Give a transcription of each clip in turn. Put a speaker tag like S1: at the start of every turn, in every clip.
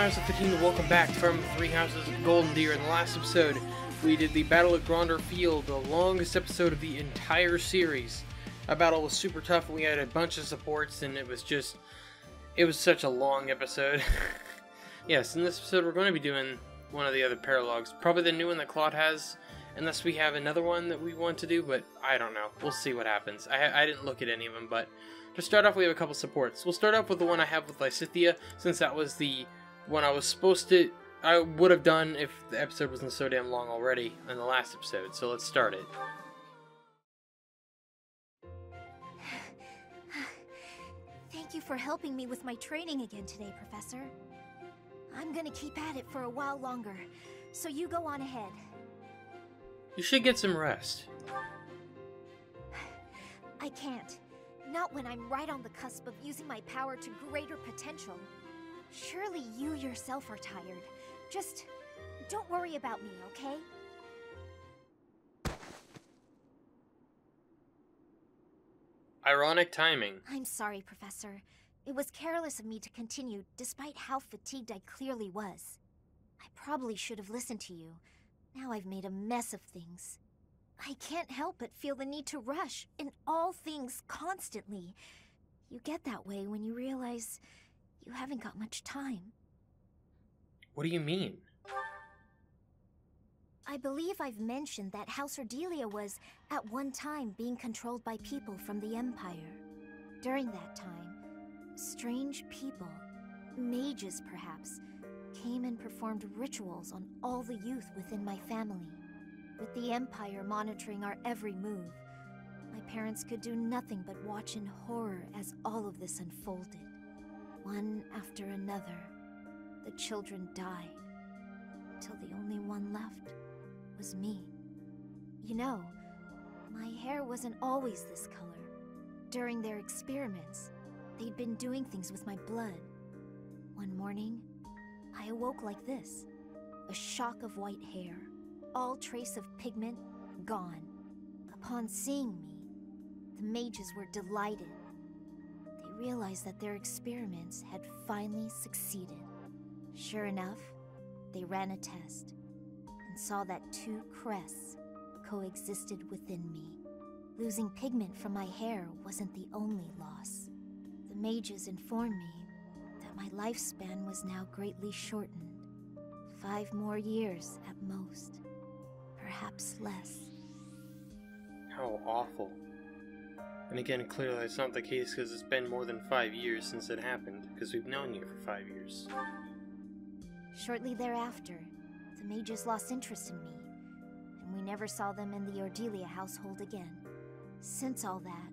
S1: it is Master 15 welcome back from Three Houses of Golden Deer. In the last episode, we did the Battle of Gronder Field, the longest episode of the entire series. That battle was super tough, we had a bunch of supports, and it was just... It was such a long episode. yes, in this episode we're going to be doing one of the other paralogs. Probably the new one that Claude has, unless we have another one that we want to do, but I don't know. We'll see what happens. I, I didn't look at any of them, but to start off, we have a couple supports. We'll start off with the one I have with Lysithea, since that was the one I was supposed to... I would have done if the episode wasn't so damn long already in the last episode, so let's start it.
S2: Thank you for helping me with my training again today, Professor. I'm gonna keep at it for a while longer, so you go on ahead.
S1: You should get some rest.
S2: I can't. Not when I'm right on the cusp of using my power to greater potential. Surely you yourself are tired. Just don't worry about me, okay?
S1: Ironic timing.
S2: I'm sorry, Professor. It was careless of me to continue, despite how fatigued I clearly was. I probably should have listened to you. Now I've made a mess of things. I can't help but feel the need to rush in all things constantly. You get that way when you realize you haven't got much time.
S1: What do you mean?
S2: I believe I've mentioned that House Ordelia was, at one time, being controlled by people from the Empire. During that time, strange people, mages perhaps, came and performed rituals on all the youth within my family. With the Empire monitoring our every move, my parents could do nothing but watch in horror as all of this unfolded. One after another, the children died, until the only one left was me. You know, my hair wasn't always this color. During their experiments, they'd been doing things with my blood. One morning, I awoke like this a shock of white hair, all trace of pigment gone. Upon seeing me, the mages were delighted. Realized that their experiments had finally succeeded. Sure enough, they ran a test and saw that two crests coexisted within me. Losing pigment from my hair wasn't the only loss. The mages informed me that my lifespan was now greatly shortened. Five more years at most. Perhaps less.
S1: How awful. And again, clearly that's not the case because it's been more than five years since it happened, because we've known you for five years.
S2: Shortly thereafter, the mages lost interest in me, and we never saw them in the Ordelia household again. Since all that,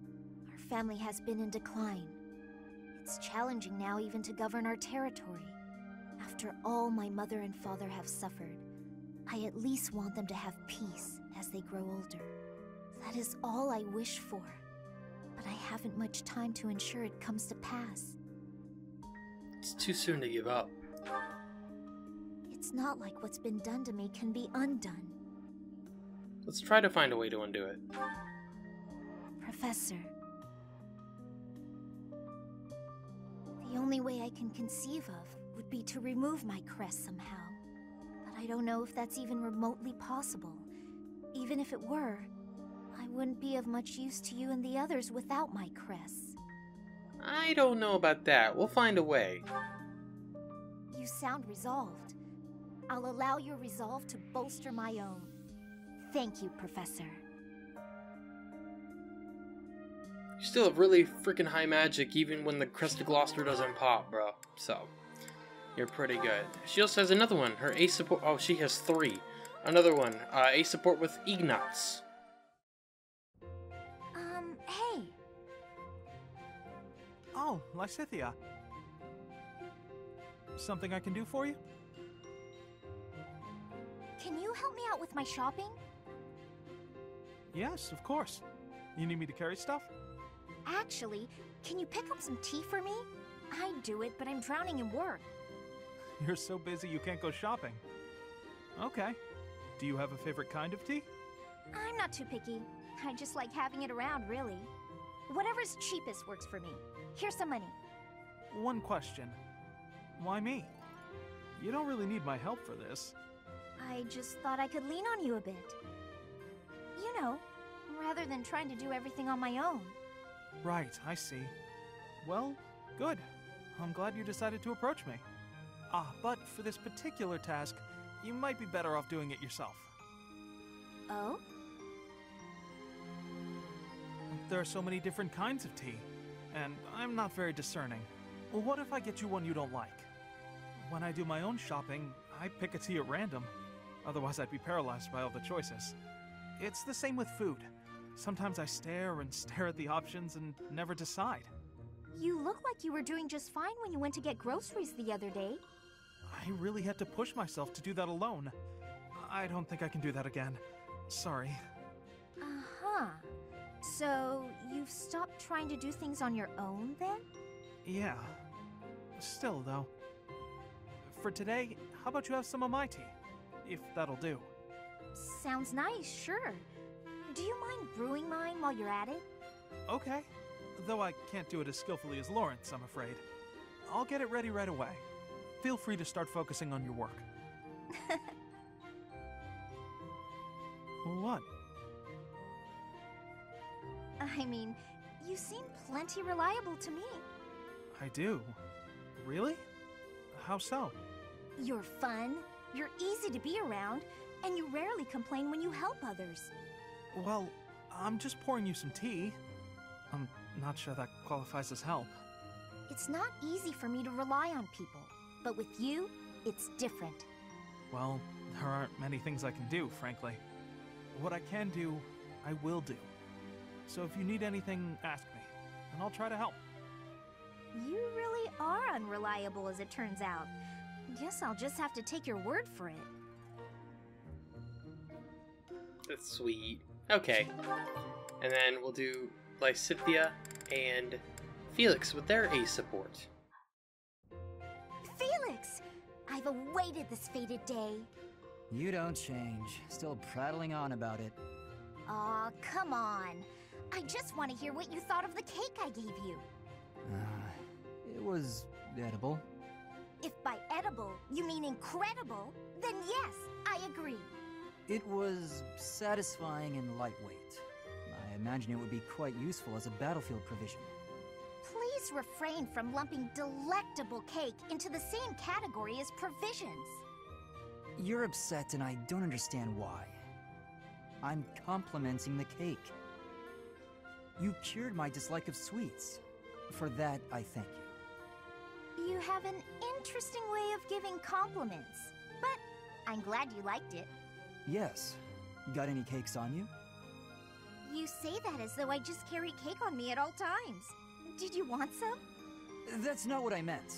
S2: our family has been in decline. It's challenging now even to govern our territory. After all my mother and father have suffered, I at least want them to have peace as they grow older. That is all I wish for. But I haven't much time to ensure it comes to pass.
S1: It's too soon to give up.
S2: It's not like what's been done to me can be undone.
S1: Let's try to find a way to undo it.
S2: Professor. The only way I can conceive of would be to remove my crest somehow. But I don't know if that's even remotely possible. Even if it were, I wouldn't be of much use to you and the others without my crests.
S1: I don't know about that. We'll find a way.
S2: You sound resolved. I'll allow your resolve to bolster my own. Thank you, Professor.
S1: You still have really freaking high magic even when the Crest of Gloucester doesn't pop, bro. So, you're pretty good. She also has another one. Her ace support. Oh, she has three. Another one. Uh, ace support with Ignatz.
S3: Oh, Lysithea. Something I can do for you?
S2: Can you help me out with my shopping?
S3: Yes, of course. You need me to carry stuff?
S2: Actually, can you pick up some tea for me? I'd do it, but I'm drowning in work.
S3: You're so busy you can't go shopping. Okay. Do you have a favorite kind of tea?
S2: I'm not too picky. I just like having it around, really. Whatever's cheapest works for me. Here's some money.
S3: One question. Why me? You don't really need my help for this.
S2: I just thought I could lean on you a bit. You know, rather than trying to do everything on my own.
S3: Right, I see. Well, good. I'm glad you decided to approach me. Ah, but for this particular task, you might be better off doing it yourself.
S2: Oh?
S3: There are so many different kinds of tea, and I'm not very discerning. Well, what if I get you one you don't like? When I do my own shopping, I pick a tea at random. Otherwise, I'd be paralyzed by all the choices. It's the same with food. Sometimes I stare and stare at the options and never decide.
S2: You look like you were doing just fine when you went to get groceries the other day.
S3: I really had to push myself to do that alone. I don't think I can do that again. Sorry.
S2: Uh huh. So, you've stopped trying to do things on your own then?
S3: Yeah. Still, though. For today, how about you have some of my tea? If that'll do.
S2: Sounds nice, sure. Do you mind brewing mine while you're at it?
S3: Okay. Though I can't do it as skillfully as Lorenz, I'm afraid. I'll get it ready right away. Feel free to start focusing on your work. what?
S2: I mean, you seem plenty reliable to me.
S3: I do. Really? How so?
S2: You're fun, you're easy to be around, and you rarely complain when you help others.
S3: Well, I'm just pouring you some tea. I'm not sure that qualifies as help.
S2: It's not easy for me to rely on people, but with you, it's different.
S3: Well, there aren't many things I can do, frankly. What I can do, I will do. So if you need anything, ask me, and I'll try to help.
S2: You really are unreliable, as it turns out. Guess I'll just have to take your word for it.
S1: That's sweet. Okay. And then we'll do Lysithea and Felix with their ace support.
S2: Felix! I've awaited this fated day.
S4: You don't change. Still prattling on about it.
S2: Aw, come on. I just want to hear what you thought of the cake I gave you.
S4: Uh, it was edible.
S2: If by edible you mean incredible, then yes, I agree.
S4: It was satisfying and lightweight. I imagine it would be quite useful as a battlefield provision.
S2: Please refrain from lumping delectable cake into the same category as provisions.
S4: You're upset and I don't understand why. I'm complimenting the cake. You cured my dislike of sweets. For that, I thank you.
S2: You have an interesting way of giving compliments, but I'm glad you liked it.
S4: Yes. Got any cakes on you?
S2: You say that as though I just carry cake on me at all times. Did you want some?
S4: That's not what I meant.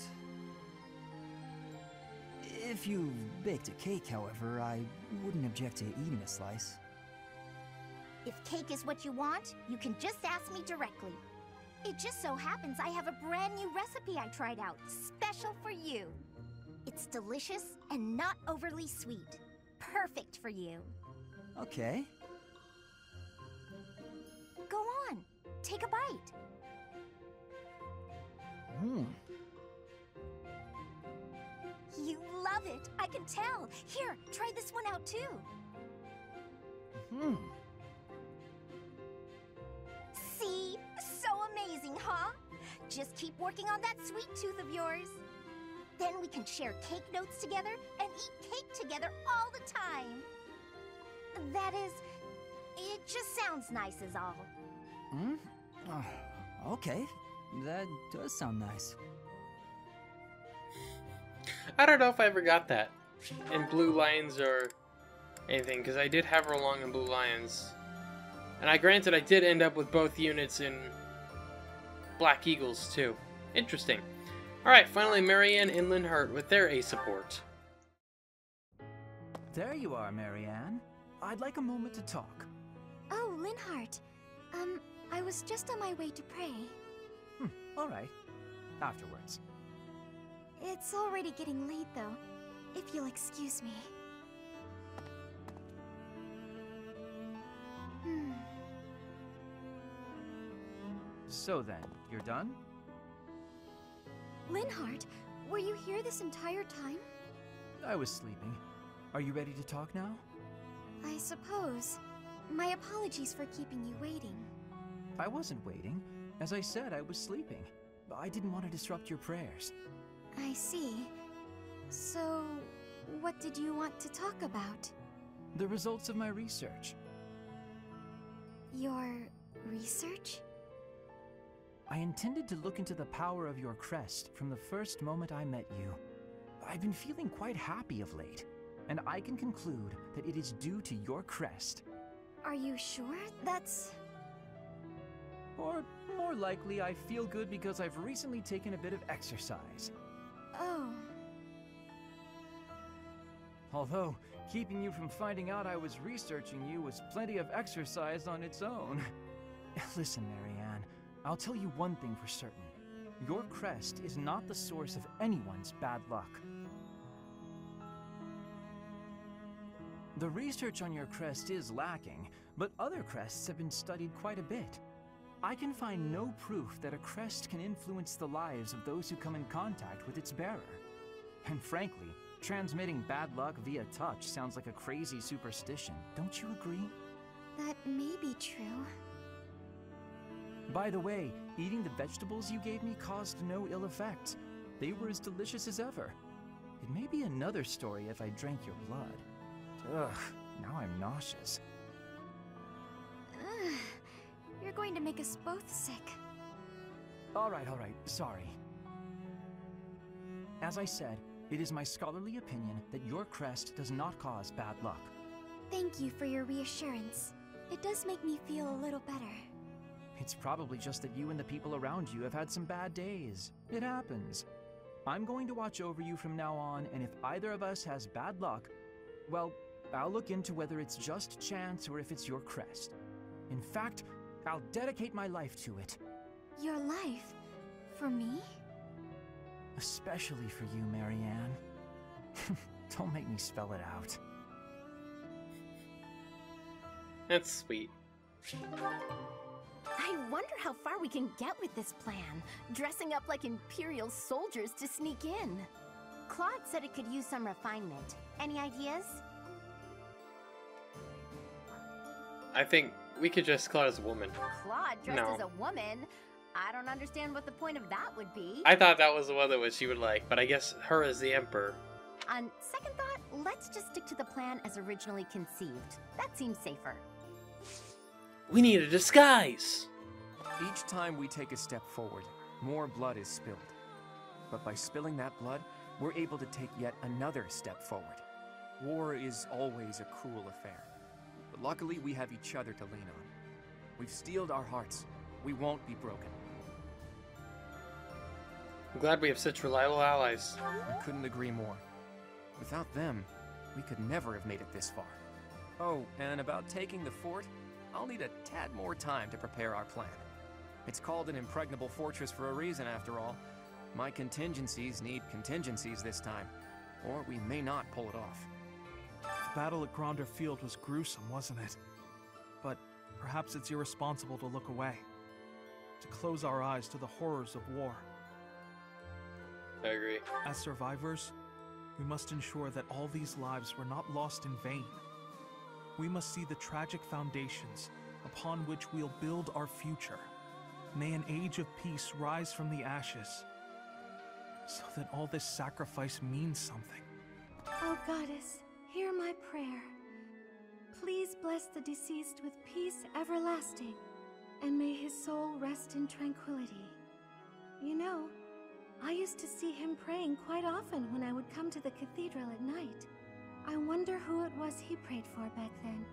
S4: If you baked a cake, however, I wouldn't object to eating a slice.
S2: If cake is what you want, you can just ask me directly. It just so happens I have a brand new recipe I tried out, special for you. It's delicious and not overly sweet. Perfect for you.
S4: Okay.
S2: Go on, take a bite.
S4: Hmm.
S2: You love it, I can tell. Here, try this one out too.
S4: Hmm.
S2: Amazing, huh? Just keep working on that sweet tooth of yours. Then we can share cake notes together and eat cake together all the time. That is, it just sounds nice, is all.
S4: Hmm? Uh, okay. That does sound nice.
S1: I don't know if I ever got that in Blue Lions or anything, because I did have her along in Blue Lions. And I granted I did end up with both units in Black Eagles too. Interesting. Alright, finally Marianne and Linhardt with their A support.
S5: There you are, Marianne. I'd like a moment to talk.
S2: Oh, Linhardt. Um, I was just on my way to pray.
S5: Hmm, all right. Afterwards.
S2: It's already getting late, though. If you'll excuse me.
S5: So then, you're done?
S2: Linhardt, were you here this entire time?
S5: I was sleeping. Are you ready to talk now?
S2: I suppose. My apologies for keeping you waiting.
S5: I wasn't waiting. As I said, I was sleeping. I didn't want to disrupt your prayers.
S2: I see. So, what did you want to talk about?
S5: The results of my research.
S2: Your research?
S5: I intended to look into the power of your crest from the first moment I met you. I've been feeling quite happy of late, and I can conclude that it is due to your crest.
S2: Are you sure that's.
S5: Or more likely, I feel good because I've recently taken a bit of exercise.
S2: Oh,
S5: Although, keeping you from finding out I was researching you was plenty of exercise on its own. Listen, Marianne, I'll tell you one thing for certain. Your crest is not the source of anyone's bad luck. The research on your crest is lacking, but other crests have been studied quite a bit. I can find no proof that a crest can influence the lives of those who come in contact with its bearer. And frankly, transmitting bad luck via touch sounds like a crazy superstition, don't you agree?
S2: that may be true.
S5: By the way, eating the vegetables you gave me caused no ill effects. They were as delicious as ever. It may be another story if I drank your blood. Ugh, now I'm nauseous.
S2: Ugh, you're going to make us both sick.
S5: Alright, alright, sorry. As I said, it is my scholarly opinion that your crest does not cause bad luck.
S2: Thank you for your reassurance. It does make me feel a little better.
S5: It's probably just that you and the people around you have had some bad days. It happens. I'm going to watch over you from now on, and if either of us has bad luck, well, I'll look into whether it's just chance or if it's your crest. In fact, I'll dedicate my life to it,
S2: Your life? For me?
S5: especially for you, Marianne. Don't make me spell it out.
S1: That's sweet.
S6: I wonder how far we can get with this plan, dressing up like Imperial soldiers to sneak in. Claude said it could use some refinement. Any ideas?
S1: I think we could dress Claude as a woman.
S6: Claude dressed
S1: No.
S6: as a woman? I don't understand what the point of that would be.
S1: I thought that was the one that was she would like, but I guess her as the Emperor.
S6: On second thought, let's just stick to the plan as originally conceived. That seems safer.
S1: We need a disguise!
S7: Each time we take a step forward, more blood is spilled. But by spilling that blood, we're able to take yet another step forward. War is always a cruel affair. But luckily, we have each other to lean on. We've steeled our hearts. We won't be broken.
S1: I'm glad we have such reliable allies.
S7: I couldn't agree more. Without them, we could never have made it this far. Oh, and about taking the fort, I'll need a tad more time to prepare our plan. It's called an impregnable fortress for a reason, after all. My contingencies need contingencies this time, or we may not pull it off.
S3: The battle at Gronder Field was gruesome, wasn't it? But perhaps it's irresponsible to look away, to close our eyes to the horrors of war.
S1: I agree.
S3: As survivors, we must ensure that all these lives were not lost in vain. We must see the tragic foundations upon which we'll build our future. May an age of peace rise from the ashes, so that all this sacrifice means something.
S8: O Goddess, hear my prayer. Please bless the deceased with peace everlasting, and may his soul rest in tranquility. You know, I used to see him praying quite often when I would come to the cathedral at night. I wonder who it was he prayed for back then.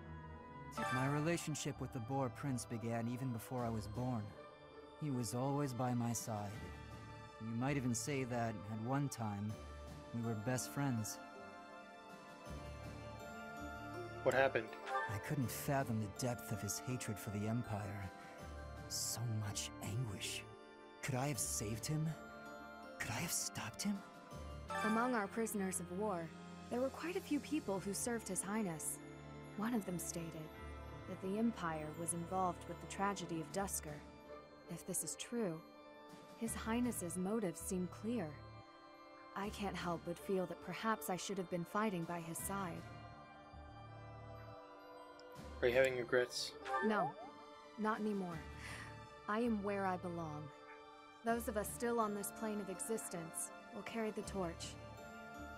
S4: My relationship with the Boar Prince began even before I was born. He was always by my side. You might even say that, at one time, we were best friends.
S1: What happened?
S4: I couldn't fathom the depth of his hatred for the Empire. So much anguish. Could I have saved him? Could I have stopped him?
S9: Among our prisoners of war, there were quite a few people who served His Highness. One of them stated that the Empire was involved with the tragedy of Duscur. If this is true, His Highness's motives seem clear. I can't help but feel that perhaps I should have been fighting by his side.
S1: Are you having regrets?
S9: No, not anymore. I am where I belong. Those of us still on this plane of existence will carry the torch.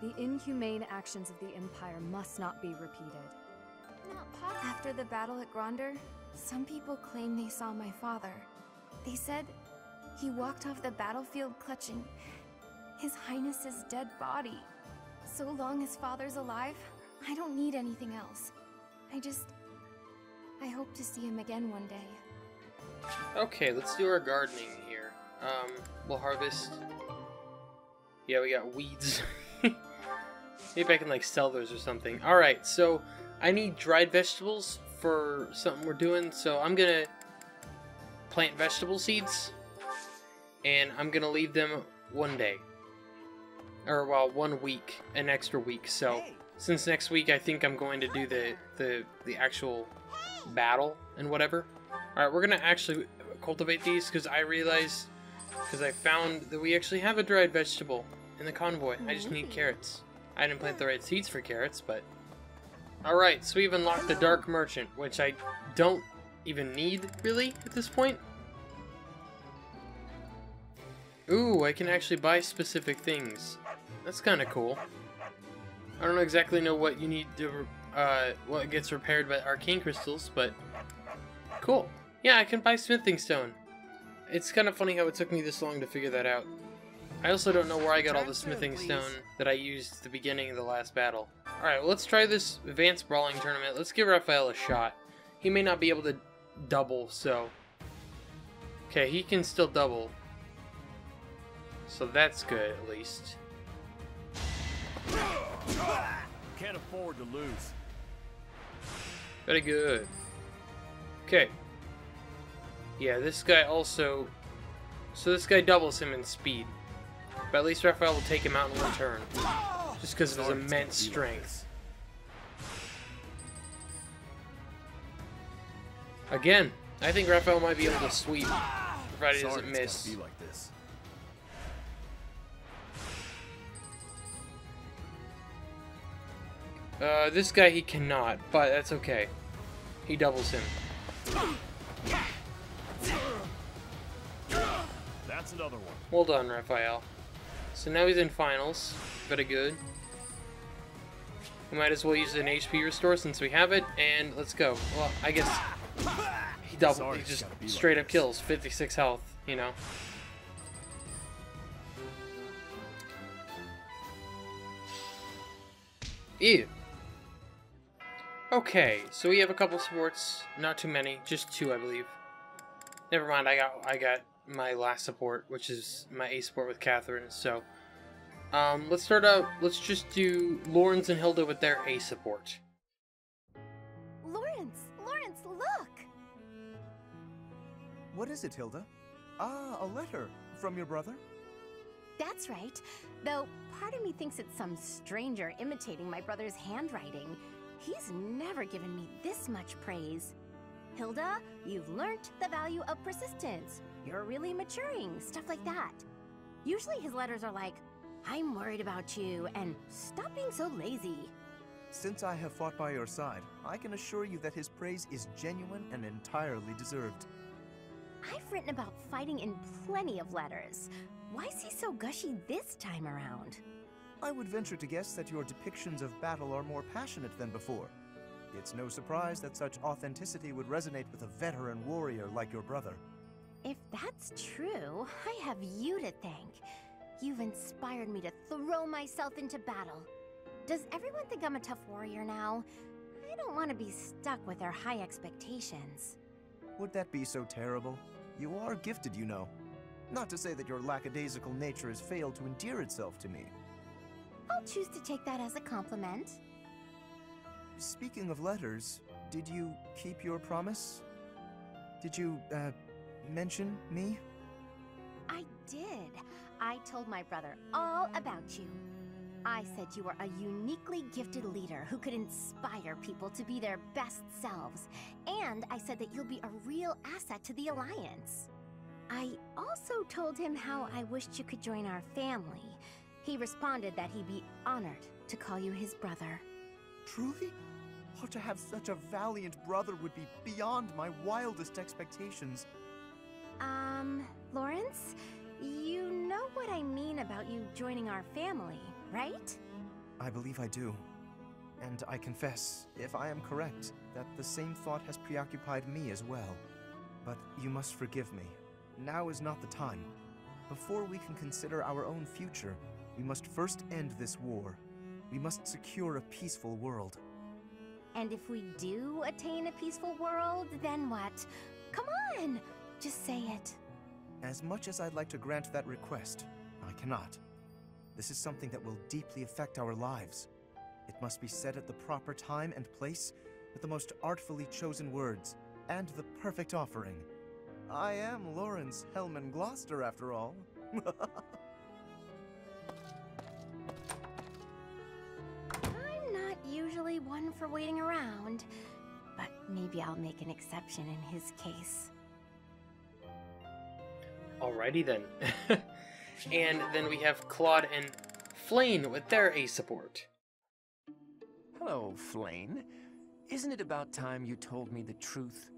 S9: The inhumane actions of the Empire must not be repeated. Not possible.
S10: After the battle at Gronder, some people claim they saw my father. They said he walked off the battlefield clutching His Highness's dead body. So long as father's alive, I don't need anything else. I just... I hope to see him again one day.
S1: Okay, let's do our gardening here. Um, we'll harvest... Yeah, we got weeds. Maybe I can, like, sell those or something. Alright, so I need dried vegetables for something we're doing, so I'm gonna plant vegetable seeds, and I'm gonna leave them one day. Or, well, one week, an extra week, so since next week I think I'm going to do the, the, the actual battle and whatever. Alright, we're gonna actually cultivate these, because I realized, because I found that we actually have a dried vegetable in the convoy. I just need carrots. I didn't plant the right seeds for carrots, but... Alright, so we've unlocked the Dark Merchant, which I don't even need, really, at this point. Ooh, I can actually buy specific things. That's kind of cool. I don't exactly know what you need to, uh, what gets repaired by arcane crystals, but cool. Yeah, I can buy smithing stone. It's kind of funny how it took me this long to figure that out. I also don't know where I got all the smithing stone that I used at the beginning of the last battle. Alright, well, let's try this advanced brawling tournament. Let's give Raphael a shot. He may not be able to double, so... Okay, he can still double. So that's good, at least.
S11: Can't afford to lose.
S1: Very good. Okay. Yeah, this guy also... So this guy doubles him in speed. But at least Raphael will take him out in one turn. Just because of his immense strength. Again, I think Raphael might be able to sweep, provided he doesn't miss.
S11: This.
S1: Uh, this guy he cannot, but that's okay. He doubles him.
S11: That's another one.
S1: Well done, Raphael. So now he's in finals. Very good. We might as well use an HP restore since we have it, and let's go. Well, I guess he double. He just
S11: gotta be like
S1: straight up kills. 56 health, you know. Ew. Okay, so we have a couple supports. Not too many, just two, I believe. Never mind. I got I got my last support, which is my A support with Catherine. So, um, let's start out. Let's just do Lorenz and Hilda with their A support.
S6: Lorenz! Lorenz, look!
S12: What is it, Hilda? Ah, a letter from your brother?
S6: That's right. Though part of me thinks it's some stranger imitating my brother's handwriting. He's never given me this much praise. Hilda, you've learnt the value of persistence. You're really maturing, stuff like that. Usually his letters are like, I'm worried about you, and stop being so lazy.
S12: Since I have fought by your side, I can assure you that his praise is genuine and entirely deserved.
S6: I've written about fighting in plenty of letters. Why is he so gushy this time around?
S12: I would venture to guess that your depictions of battle are more passionate than before. It's no surprise that such authenticity would resonate with a veteran warrior like your brother.
S6: If that's true, I have you to thank. You've inspired me to throw myself into battle. Does everyone think I'm a tough warrior now? I don't want to be stuck with their high expectations.
S12: Would that be so terrible? You are gifted, you know. Not to say that your lackadaisical nature has failed to endear itself to me.
S6: I'll choose to take that as a compliment.
S12: Speaking of letters, did you keep your promise? Did you, uh, mention me?
S6: I did. I told my brother all about you. I said you were a uniquely gifted leader who could inspire people to be their best selves. And I said that you'll be a real asset to the Alliance. I also told him how I wished you could join our family. He responded that he'd be honored to call you his brother.
S12: Truly? Oh, to have such a valiant brother would be beyond my wildest expectations.
S6: Um, Lorenz, you know what I mean about you joining our family, right?
S12: I believe I do. And I confess, if I am correct, that the same thought has preoccupied me as well. But you must forgive me. Now is not the time. Before we can consider our own future, we must first end this war. We must secure a peaceful world.
S6: And if we do attain a peaceful world, then what? Come on! Just say it.
S12: As much as I'd like to grant that request, I cannot. This is something that will deeply affect our lives. It must be said at the proper time and place, with the most artfully chosen words, and the perfect offering. I am Lorenz Hellman Gloucester, after all.
S6: I'm not usually one for waiting around, but maybe I'll make an exception in his case.
S1: Alrighty then. and then we have Claude and Flayn with their A support.
S7: Hello, Flayn. Isn't it about time you told me the truth?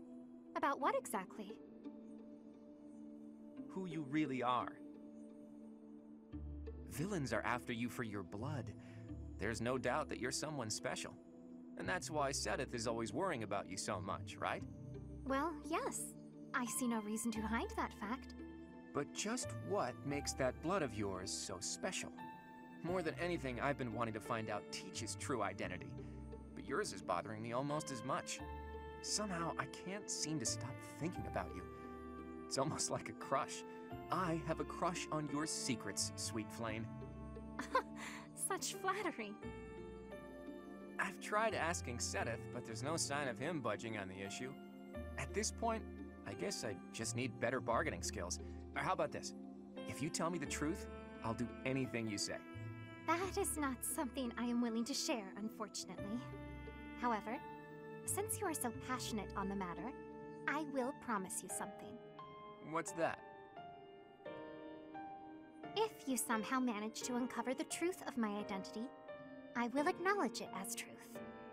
S10: About what exactly?
S7: Who you really are. Villains are after you for your blood. There's no doubt that you're someone special. And that's why Seteth is always worrying about you so much, right?
S10: Well, yes. I see no reason to hide that fact.
S7: But just what makes that blood of yours so special? More than anything, I've been wanting to find out Teach's true identity. But yours is bothering me almost as much. Somehow, I can't seem to stop thinking about you. It's almost like a crush. I have a crush on your secrets, sweet Flayn.
S10: Such flattery.
S7: I've tried asking Seteth, but there's no sign of him budging on the issue. At this point, I guess I just need better bargaining skills. Or how about this? If you tell me the truth, I'll do anything you say.
S10: That is not something I am willing to share, unfortunately. However, since you are so passionate on the matter, I will promise you something.
S7: What's that?
S10: If you somehow manage to uncover the truth of my identity, I will acknowledge it as truth.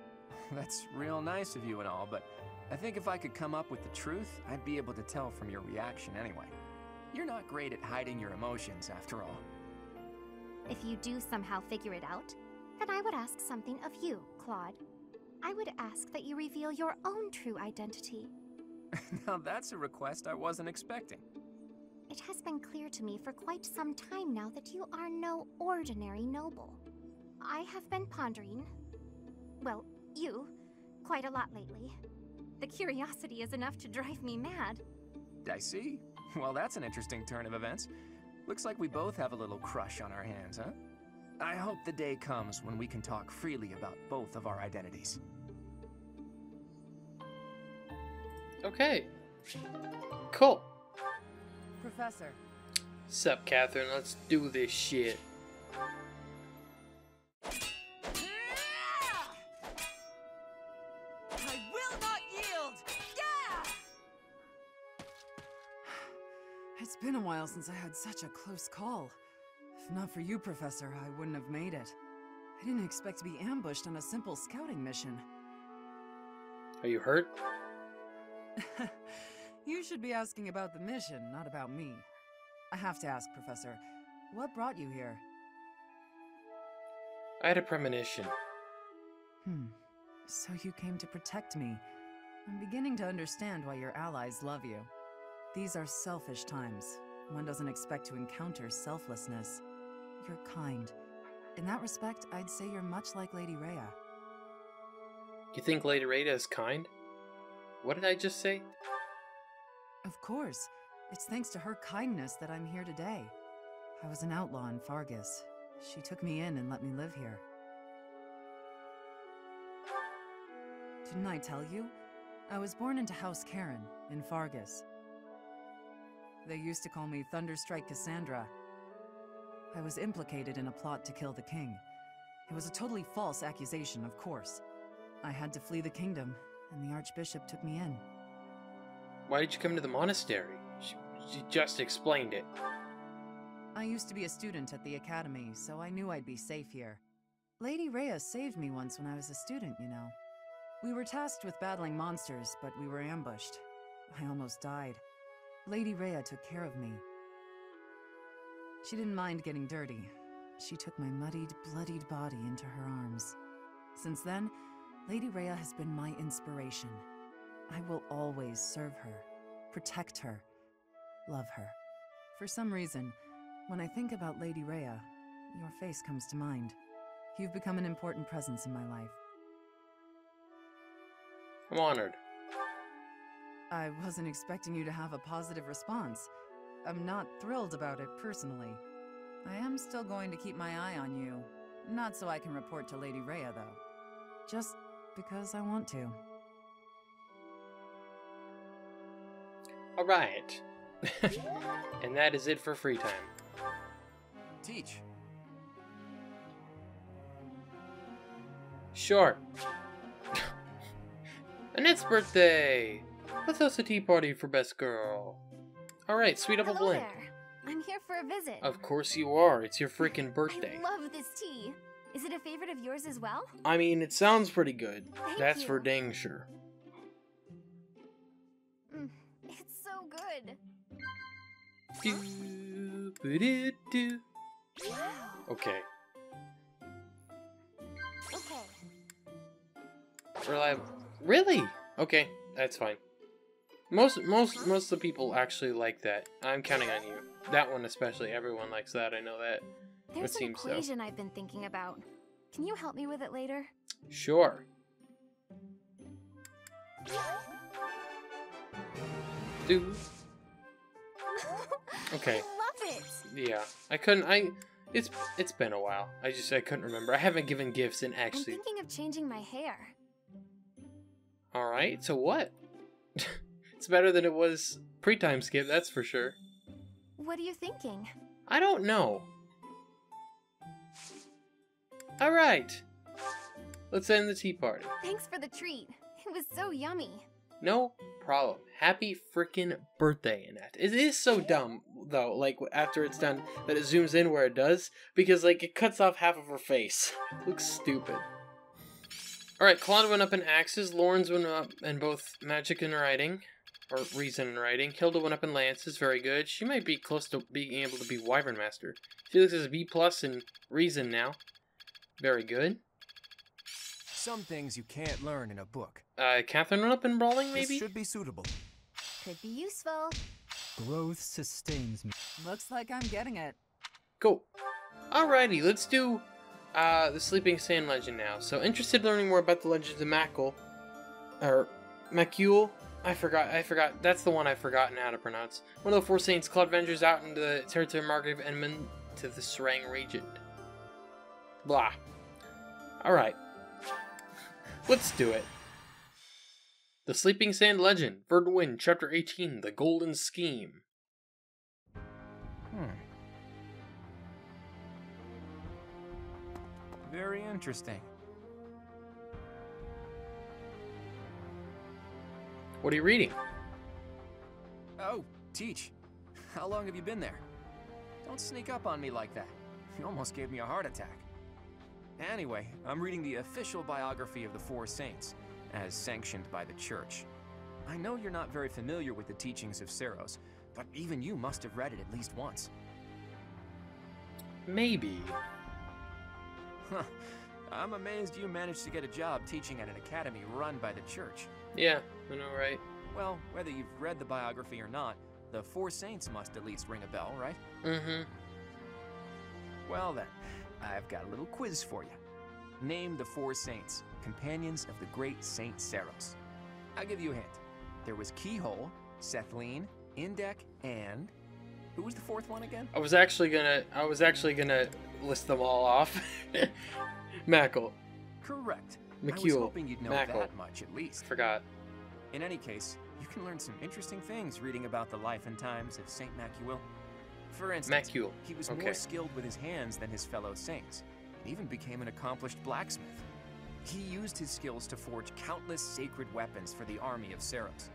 S7: That's real nice of you and all, but I think if I could come up with the truth, I'd be able to tell from your reaction anyway. You're not great at hiding your emotions, after all.
S10: If you do somehow figure it out, then I would ask something of you, Claude. I would ask that you reveal your own true identity.
S7: now that's a request I wasn't expecting.
S10: It has been clear to me for quite some time now that you are no ordinary noble. I have been pondering, well, you, quite a lot lately. The curiosity is enough to drive me mad.
S7: I see. Well, that's an interesting turn of events. Looks like we both have a little crush on our hands, huh? I hope the day comes when we can talk freely about both of our identities.
S1: Okay. Cool.
S13: Professor.
S1: Sup, Catherine? Let's do this shit.
S14: Been a while since I had such a close call. If not for you, Professor, I wouldn't have made it. I didn't expect to be ambushed on a simple scouting mission.
S1: Are you hurt?
S14: you should be asking about the mission, not about me. I have to ask, Professor, what brought you here?
S1: I had a premonition.
S14: Hmm. So you came to protect me. I'm beginning to understand why your allies love you. These are selfish times. One doesn't expect to encounter selflessness. You're kind. In that respect, I'd say you're much like Lady Rhea.
S1: You think Lady Rhea is kind? What did I just say?
S14: Of course. It's thanks to her kindness that I'm here today. I was an outlaw in Faerghus. She took me in and let me live here. Didn't I tell you? I was born into House Charon in Faerghus. They used to call me Thunderstrike Cassandra. I was implicated in a plot to kill the king. It was a totally false accusation, of course. I had to flee the kingdom, and the Archbishop took me in.
S1: Why did you come to the monastery? She, she just explained it.
S14: I used to be a student at the academy, so I knew I'd be safe here. Lady Rhea saved me once when I was a student, you know. We were tasked with battling monsters, but we were ambushed. I almost died. Lady Rhea took care of me. She didn't mind getting dirty. She took my muddied, bloodied body into her arms. Since then, Lady Rhea has been my inspiration. I will always serve her, protect her, love her. For some reason, when I think about Lady Rhea, your face comes to mind. You've become an important presence in my life.
S1: I'm honored.
S14: I wasn't expecting you to have a positive response. I'm not thrilled about it personally. I am still going to keep my eye on you. Not so I can report to Lady Rhea, though. Just because I want to.
S1: Alright. and that is it for free time.
S7: Teach.
S1: Sure. Annette's birthday! Let's host a tea party for best girl. Alright, sweet apple
S6: Hello
S1: blend.
S6: there. I'm here for a visit.
S1: Of course you are. It's your freaking birthday.
S6: I love this tea. Is it a favorite of yours as well?
S1: I mean, it sounds pretty good.
S6: Thank
S1: That's
S6: you.
S1: for dang sure.
S6: Mm, it's so good.
S1: Do, ba-do-do. Okay.
S6: Okay.
S1: Reliable. Really? Okay, that's fine. Most most most of the people actually like that. I'm counting on you. That one especially. Everyone likes that. I know that.
S6: There's
S1: it
S6: an
S1: seems so.
S6: equation I've been thinking about. Can you help me with it later?
S1: Sure. Do. Okay.
S6: Love it.
S1: Yeah. I couldn't. I. It's it's been a while. I just I couldn't remember. I haven't given gifts in actually.
S6: I'm thinking of changing my hair.
S1: All right. So what? it's better than it was pre-time skip. That's for sure.
S6: What are you thinking?
S1: I don't know. All right. Let's end the tea party.
S6: Thanks for the treat. It was so yummy.
S1: No problem. Happy freaking birthday, Annette. It is so dumb, though, like, after it's done, that it zooms in where it does, because, like, it cuts off half of her face. Looks stupid. Alright, Claude went up in axes, Lorenz went up in both magic and writing, or reason and writing. Hilda went up in Lance is very good. She might be close to being able to be Wyvern Master. Felix is a B plus in reason now. Very good.
S7: Some things you can't learn in a book.
S1: Uh, Catherine went up in brawling, maybe?
S12: This should be suitable.
S6: Could be useful.
S4: Growth sustains me.
S14: Looks like I'm getting it.
S1: Cool. Alrighty, let's do uh, the Sleeping Sand legend now. So, interested in learning more about the legends of Macuil, or Macuil? I forgot. I forgot. That's the one I've forgotten how to pronounce. One of the four saints, Claude ventures out into the territory of of Enman to the Serang region. Blah. Alright. Let's do it. The Sleeping Sand Legend, Verdwin, Chapter 18, The Golden Scheme.
S7: Hmm. Very interesting.
S1: What are you reading?
S7: Oh, Teach. How long have you been there? Don't sneak up on me like that. You almost gave me a heart attack. Anyway, I'm reading the official biography of the Four Saints, as sanctioned by the Church. I know you're not very familiar with the teachings of Seiros, but even you must have read it at least once.
S1: Maybe.
S7: Huh. I'm amazed you managed to get a job teaching at an academy run by the Church.
S1: Yeah, I know, right?
S7: Well, whether you've read the biography or not, the Four Saints must at least ring a bell, right?
S1: Mm-hmm.
S7: Well then, I've got a little quiz for you. Name the four saints, companions of the great Saint Seiros. I'll give you a hint. There was Cichol, Cethleann, Indech, and... Who was the fourth one again?
S1: I was actually gonna I was actually gonna list them all off. Macuil.
S7: Correct. I was hoping you'd know
S1: Macuil.
S7: that much at least.
S1: Forgot.
S7: In any case, you can learn some interesting things reading about the life and times of Saint Macuil. For instance, he was
S1: Okay.
S7: more skilled with his hands than his fellow saints, and even became an accomplished blacksmith. He used his skills to forge countless sacred weapons for the army of Seiros.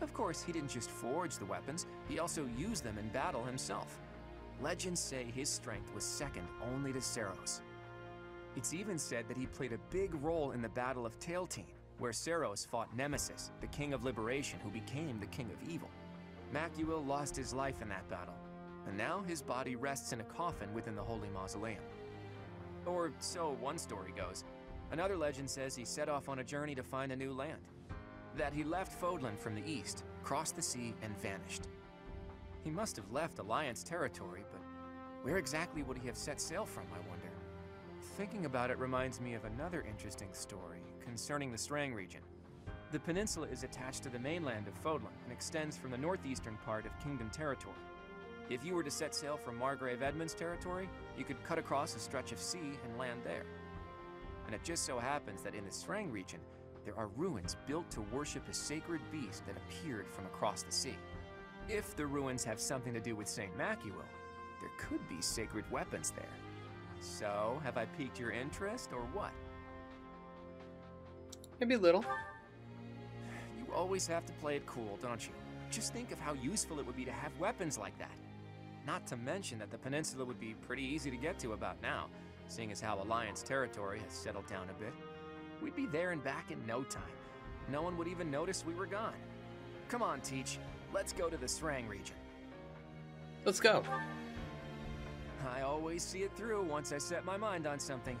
S7: Of course, he didn't just forge the weapons, he also used them in battle himself. legends say his strength was second only to Seiros. It's even said that he played a big role in the Battle of Tailtean, where Seiros fought Nemesis, the King of Liberation who became the King of Evil. Macuil lost his life in that battle, and now his body rests in a coffin within the Holy Mausoleum. Or so one story goes. Another legend says he set off on a journey to find a new land. That he left Fodlan from the east, crossed the sea, and vanished. He must have left Alliance territory, but where exactly would he have set sail from, I wonder? Thinking about it reminds me of another interesting story concerning the Sreng region. The peninsula is attached to the mainland of Fodlan and extends from the northeastern part of Kingdom territory. If you were to set sail from Margrave Edmund's territory, you could cut across a stretch of sea and land there. And it just so happens that in the Sreng region, there are ruins built to worship a sacred beast that appeared from across the sea. If the ruins have something to do with St. Macuil, there could be sacred weapons there. So, have I piqued your interest, or what?
S1: Maybe a little.
S7: You always have to play it cool, don't you? Just think of how useful it would be to have weapons like that. Not to mention that the peninsula would be pretty easy to get to about now, seeing as how Alliance territory has settled down a bit. We'd be there and back in no time. No one would even notice we were gone. Come on, Teach. Let's go to the Sreng region.
S1: Let's go.
S7: I always see it through once I set my mind on something.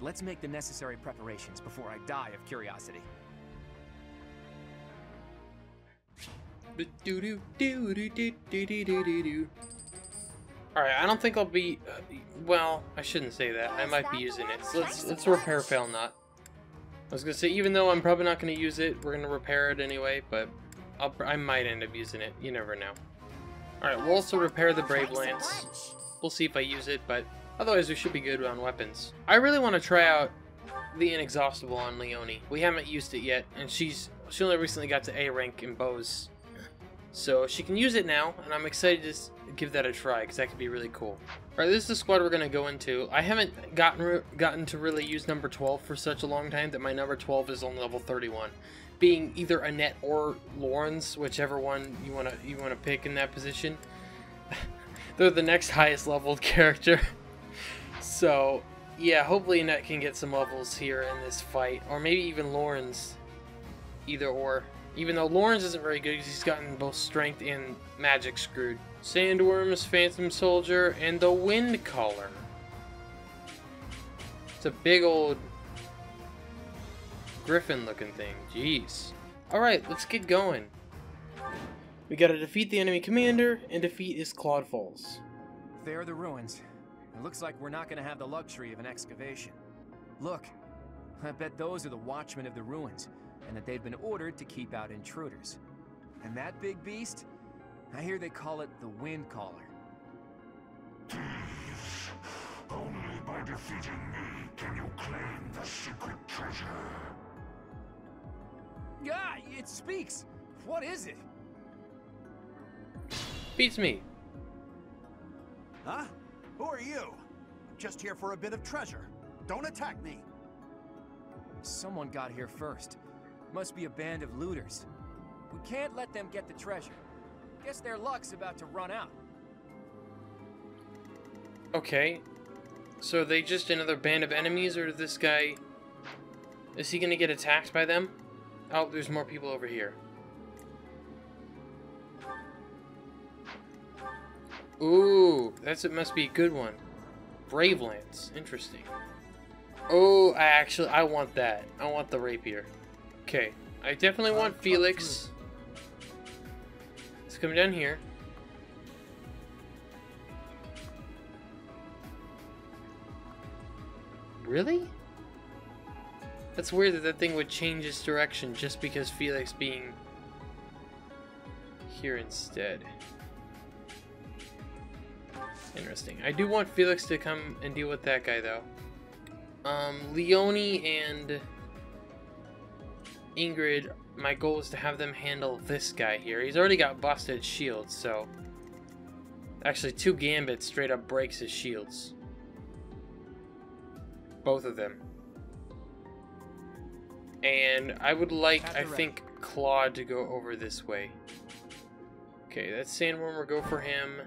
S7: Let's make the necessary preparations before I die of curiosity.
S1: Alright, I don't think I'll be... Uh, well, I shouldn't say that. I might be using it. Let's, let's repair Failnaught. I was gonna say, even though I'm probably not gonna use it, we're gonna repair it anyway, but I'll, I might end up using it. You never know. Alright, we'll also repair the Brave Lance. We'll see if I use it, but otherwise we should be good on weapons. I really want to try out the Inexhaustible on Leonie. We haven't used it yet, and she's she only recently got to A rank in bows. So she can use it now, and I'm excited to give that a try, because that could be really cool. Alright, this is the squad we're going to go into. I haven't gotten gotten to really use number 12 for such a long time that my number 12 is on level 31. Being either Annette or Lorenz, whichever one you want to you want to pick in that position. They're the next highest leveled character. So, yeah, hopefully Annette can get some levels here in this fight. Or maybe even Lorenz. Either or. Even though Lorenz isn't very good because he's gotten both strength and magic screwed. Sandworms, Phantom Soldier, and the Wind Caller. It's a big old griffin looking thing. Jeez. Alright, let's get going. We gotta defeat the enemy commander and defeat his Claude Falls.
S7: There are the ruins. It looks like we're not gonna have the luxury of an excavation. Look, I bet those are the watchmen of the ruins, and that they've been ordered to keep out intruders. And that big beast? I hear they call it the Wind Caller.
S15: Thieves! Only by defeating me can you claim the secret treasure.
S7: Yeah, it speaks! What is it?
S1: Beats me.
S16: Huh? Who are you? I'm just here for a bit of treasure. Don't attack me.
S7: Someone got here first. Must be a band of looters. We can't let them get the treasure. Guess their luck's about to run out.
S1: Okay. So are they just another band of enemies, or this guy... Is he gonna get attacked by them? Oh, there's more people over here. Ooh, that's it must be a good one. Brave Lance, interesting. Oh, I actually, I want that. I want the rapier. Okay, I definitely want Felix. Let's come down here. Really? That's weird that that thing would change its direction just because Felix being here instead. Interesting. I do want Felix to come and deal with that guy, though. Um, Leonie and Ingrid, my goal is to have them handle this guy here. He's already got busted shields, so... Actually, two Gambits straight up breaks his shields. Both of them. And I would like, I think, Claude to go over this way. Okay, that's Sandworm, we'll go for him.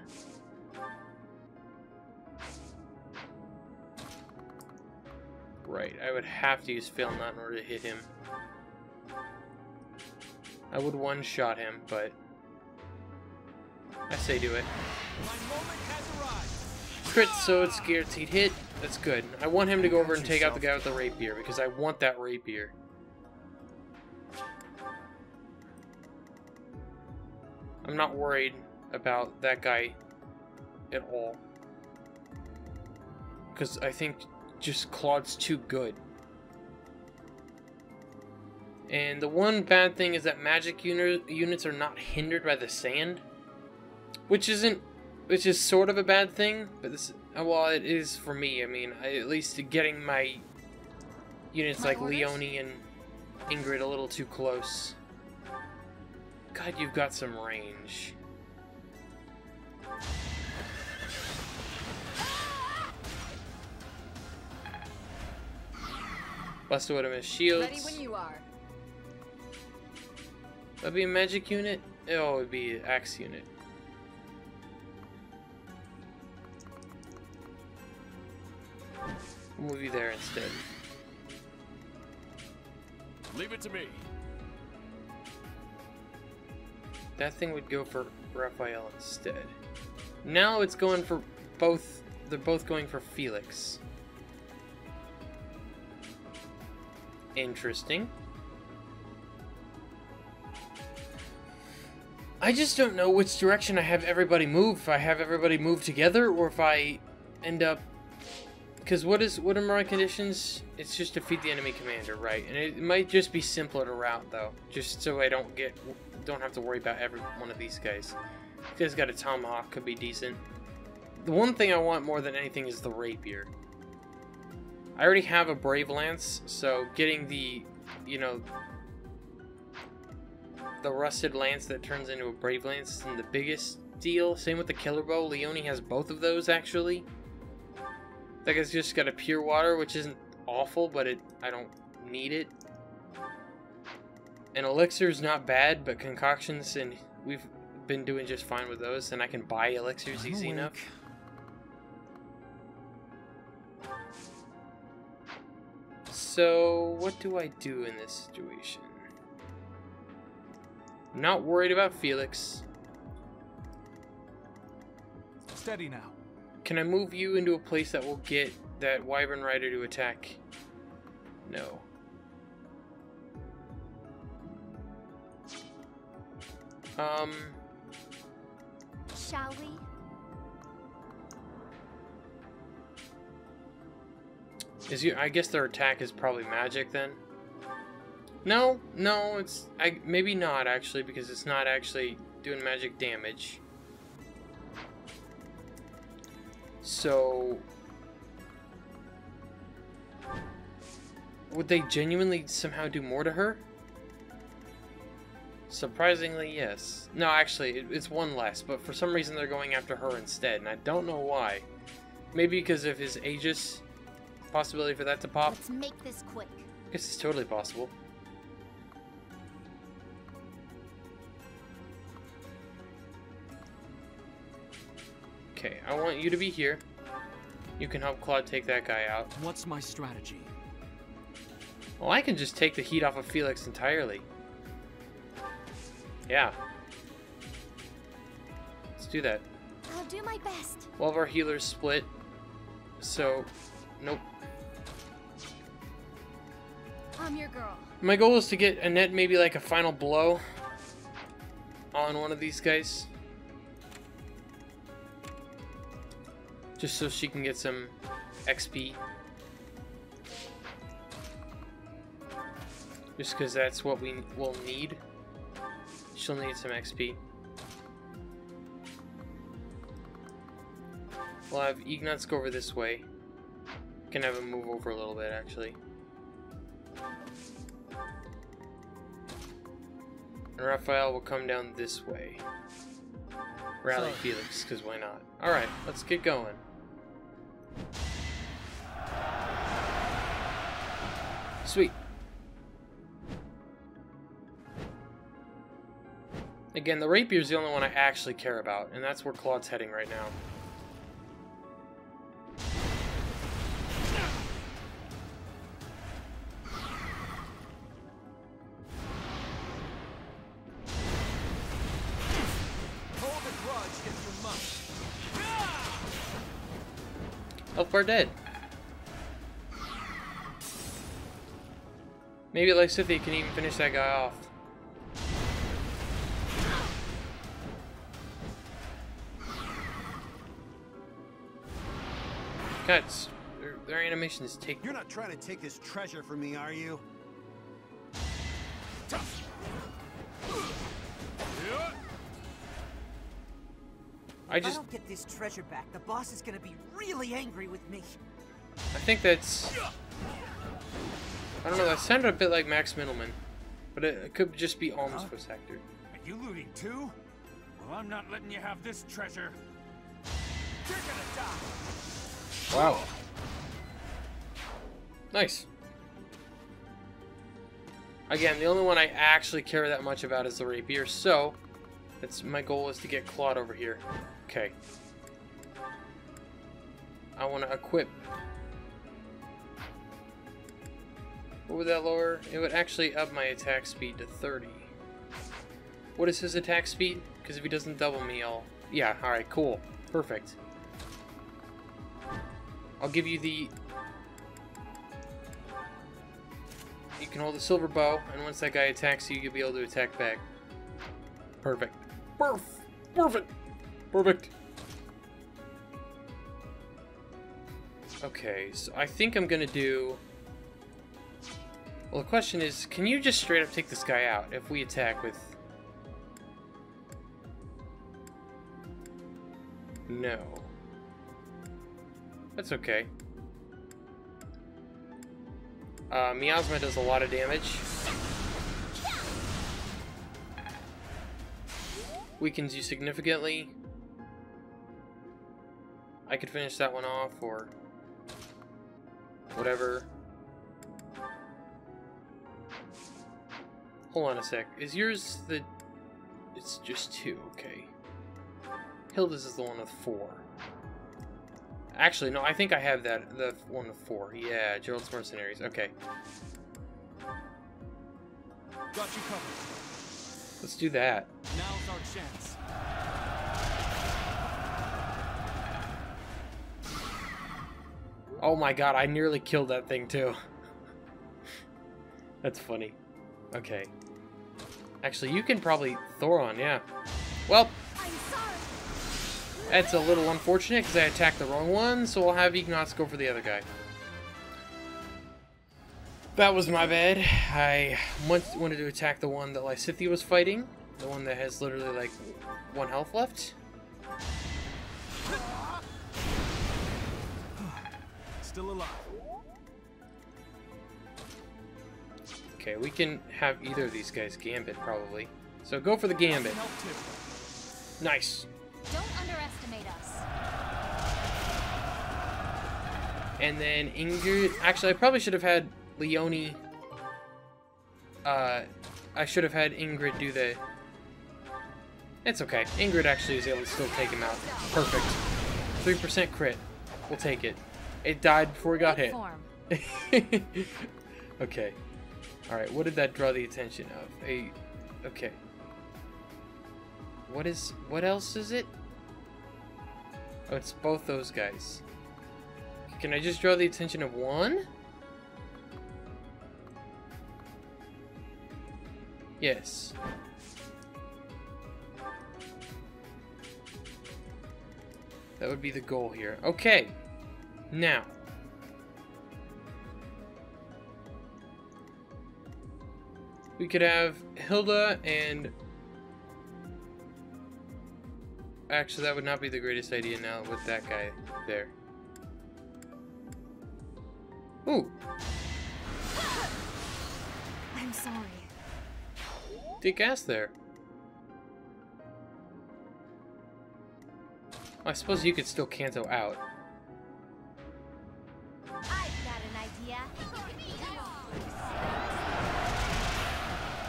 S1: Right, I would have to use Failnaught in order to hit him. I would one-shot him, but... I say do it. Crit, so it's guaranteed hit. That's good. I want him to go over and take out the guy with the rapier, because I want that rapier. I'm not worried about that guy at all. Because I think just Claude's too good. And the one bad thing is that magic uni units are not hindered by the sand. Which isn't... Which is sort of a bad thing, but this... Uh, well, it is for me. I mean, I, at least getting my units
S13: My
S1: like
S13: orders?
S1: Leonie and Ingrid a little too close. God, you've got some range. Busted with him as shields.
S13: Ready when you are.
S1: That'd be a magic unit? Oh, it'd be an axe unit. We'll move you there instead.
S11: Leave it to me.
S1: That thing would go for Raphael instead. Now it's going for both. They're both going for Felix. Interesting. I just don't know which direction I have everybody move. If I have everybody move together, or if I end up. Because what is what are my conditions? It's just defeat the enemy commander, right? And it might just be simpler to route though, just so I don't get don't have to worry about every one of these guys. This guy's got a tomahawk, could be decent. The one thing I want more than anything is the rapier. I already have a brave lance, so getting the, you know, the rusted lance that turns into a brave lance isn't the biggest deal. Same with the killer bow. Leonie has both of those actually. That guy's just got a pure water, which isn't awful, but it I don't need it. And elixir's not bad, but concoctions and we've been doing just fine with those, and I can buy elixirs easy enough. So, what do I do in this situation? I'm not worried about Felix.
S3: Steady now.
S1: Can I move you into a place that will get that Wyvern Rider to attack? No. Um,
S2: Shall we?
S1: Is? I guess their attack is probably magic then. No, no, it's I maybe not actually because it's not actually doing magic damage. So would they genuinely somehow do more to her? Surprisingly, yes. No, actually, it, it's one less, but for some reason they're going after her instead, and I don't know why. Maybe because of his Aegis possibility for that to pop.
S2: Let's make this quick.
S1: I guess it's totally possible. Okay, I want you to be here. You can help Claude take that guy out.
S5: What's my strategy?
S1: Well, I can just take the heat off of Felix entirely. Yeah. Let's do that.
S2: I'll do my best.
S1: All of our healers split. So, nope.
S8: I'm your girl.
S1: My goal is to get Annette maybe like a final blow on one of these guys. Just so she can get some XP. Just because that's what we will need. She'll need some XP. We'll have Ignatz go over this way. Can have him move over a little bit, actually. And Raphael will come down this way. Rally
S3: So-
S1: Felix, because why not? Alright, let's get going. Sweet. Again, the rapier is the only one I actually care about, and that's where Claude's heading right now. Far dead. Maybe Lysithea can even finish that guy off. God, their, their animations take.
S16: You're not trying to take this treasure from me, are you?
S1: I
S17: If
S1: just,
S17: I don't get this treasure back, the boss is gonna be really angry with me.
S1: I think that's. I don't know. That sounded a bit like Max Mittelman, but it, it could just be Alm's voice actor.
S11: Are you looting too? Well, I'm not letting you have this treasure. You're gonna die.
S1: Wow. Nice. Again, the only one I actually care that much about is the rapier, so that's my goal is to get Claude over here. Okay. I want to equip. What would that lower? It would actually up my attack speed to 30. What is his attack speed? Because if he doesn't double me, I'll... Yeah, alright, cool. Perfect. I'll give you the... You can hold the silver bow, and once that guy attacks you, you'll be able to attack back. Perfect. Perf! Perfect! Perfect! Okay, so I think I'm gonna do... Well, the question is, can you just straight up take this guy out if we attack with... No. That's okay. Uh, Miasma does a lot of damage. Weakens you significantly. I could finish that one off, or whatever. Hold on a sec. Is yours the... It's just two, okay. Hilda's is the one with four. Actually, no, I think I have that, the one with four. Yeah, Jeralt's Mercenaries, okay.
S3: Got you covered.
S1: Let's do that.
S3: Now's our chance.
S1: Oh my god, I nearly killed that thing too. That's funny. Okay. Actually, you can probably Thoron, yeah. Well, that's a little unfortunate because I attacked the wrong one, so I'll have Ignatz go for the other guy. That was my bad. I want, wanted to attack the one that Lysithea was fighting. The one that has literally like one health left.
S3: Still alive.
S1: Okay, we can have either of these guys gambit probably. So go for the gambit. Nice.
S2: Don't underestimate us.
S1: And then Ingrid. Actually, I probably should have had Leonie. Uh, I should have had Ingrid do the. It's okay. Ingrid actually is able to still take him out. Perfect. 3% crit. We'll take it. It died before it got hit. okay. Alright, what did that draw the attention of? A. Okay. What is. What else is it? Oh, it's both those guys. Can I just draw the attention of one? Yes. That would be the goal here. Okay. Now. We could have Hilda and... Actually, that would not be the greatest idea now with that guy there. Ooh.
S2: I'm sorry.
S1: Dick ass there. I suppose you could still Canto out.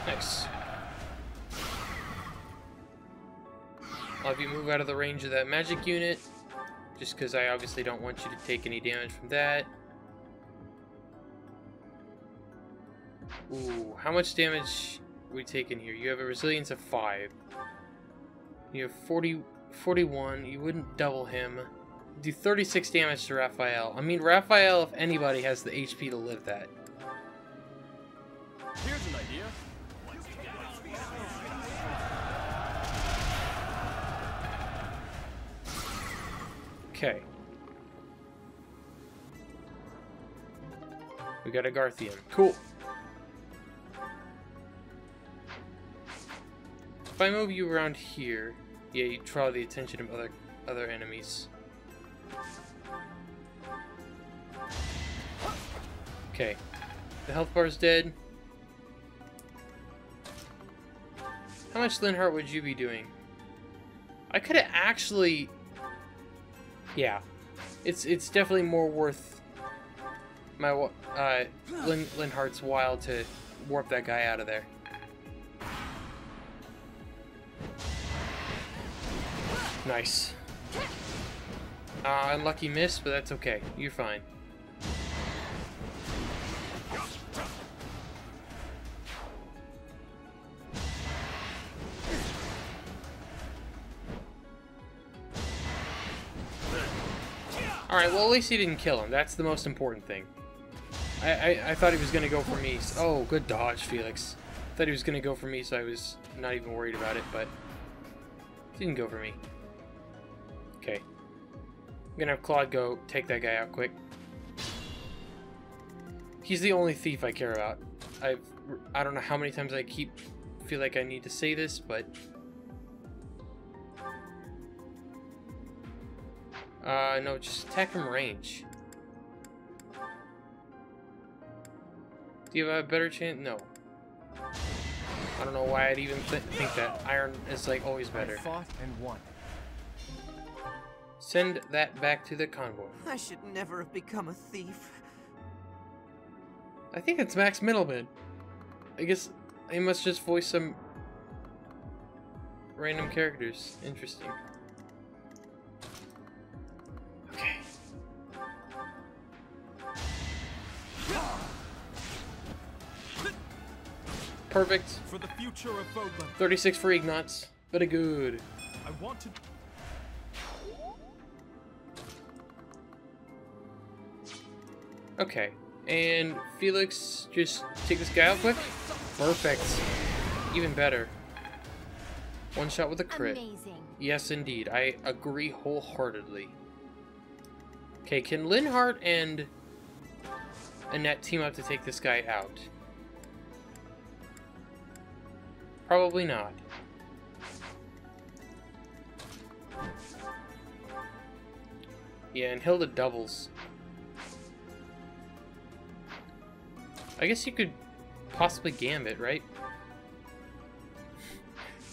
S1: Nice. I'll have you move out of the range of that magic unit. Just because I obviously don't want you to take any damage from that. Ooh, how much damage we taking here? You have a resilience of 5. You have 40, 41. You wouldn't double him. Do 36 damage to Raphael. I mean, Raphael, if anybody, has the HP to live that.
S11: Here's an idea.
S1: Okay. We got a Garthian. Cool. If I move you around here, yeah, you draw the attention of other other enemies. Okay. The health bar is dead. How much Linhardt would you be doing? I could have actually... Yeah. It's it's definitely more worth my uh, Lin Linhardt's while to warp that guy out of there. Nice. Uh, unlucky miss, but that's okay. You're fine. Alright, well at least he didn't kill him. That's the most important thing. I, I, I thought he was going to go for me. Oh, good dodge, Felix. I thought he was going to go for me, so I was not even worried about it, but... Didn't go for me. Okay. I'm gonna have Claude go take that guy out quick. He's the only thief I care about. I've... I don't know how many times I keep... feel like I need to say this, but... Uh, no, just attack from range. Do you have a better chance? No. I don't know why I'd even th think that. Iron is like always better.
S7: I fought and won.
S1: Send that back to the convoy.
S17: I should never have become a thief.
S1: I think it's Max Mittelman. I guess he must just voice some random characters. Interesting. Okay. Perfect.
S3: For the future of Fodlan.
S1: 36 for Ignatz. Very good.
S3: I want
S1: Okay. And Felix, just take this guy out quick. Perfect. Even better. One shot with a crit.
S6: Amazing.
S1: Yes, indeed. I agree wholeheartedly. Okay, can Linhardt and Annette team up to take this guy out? Probably not. Yeah, and Hilda doubles. I guess you could possibly Gambit, right?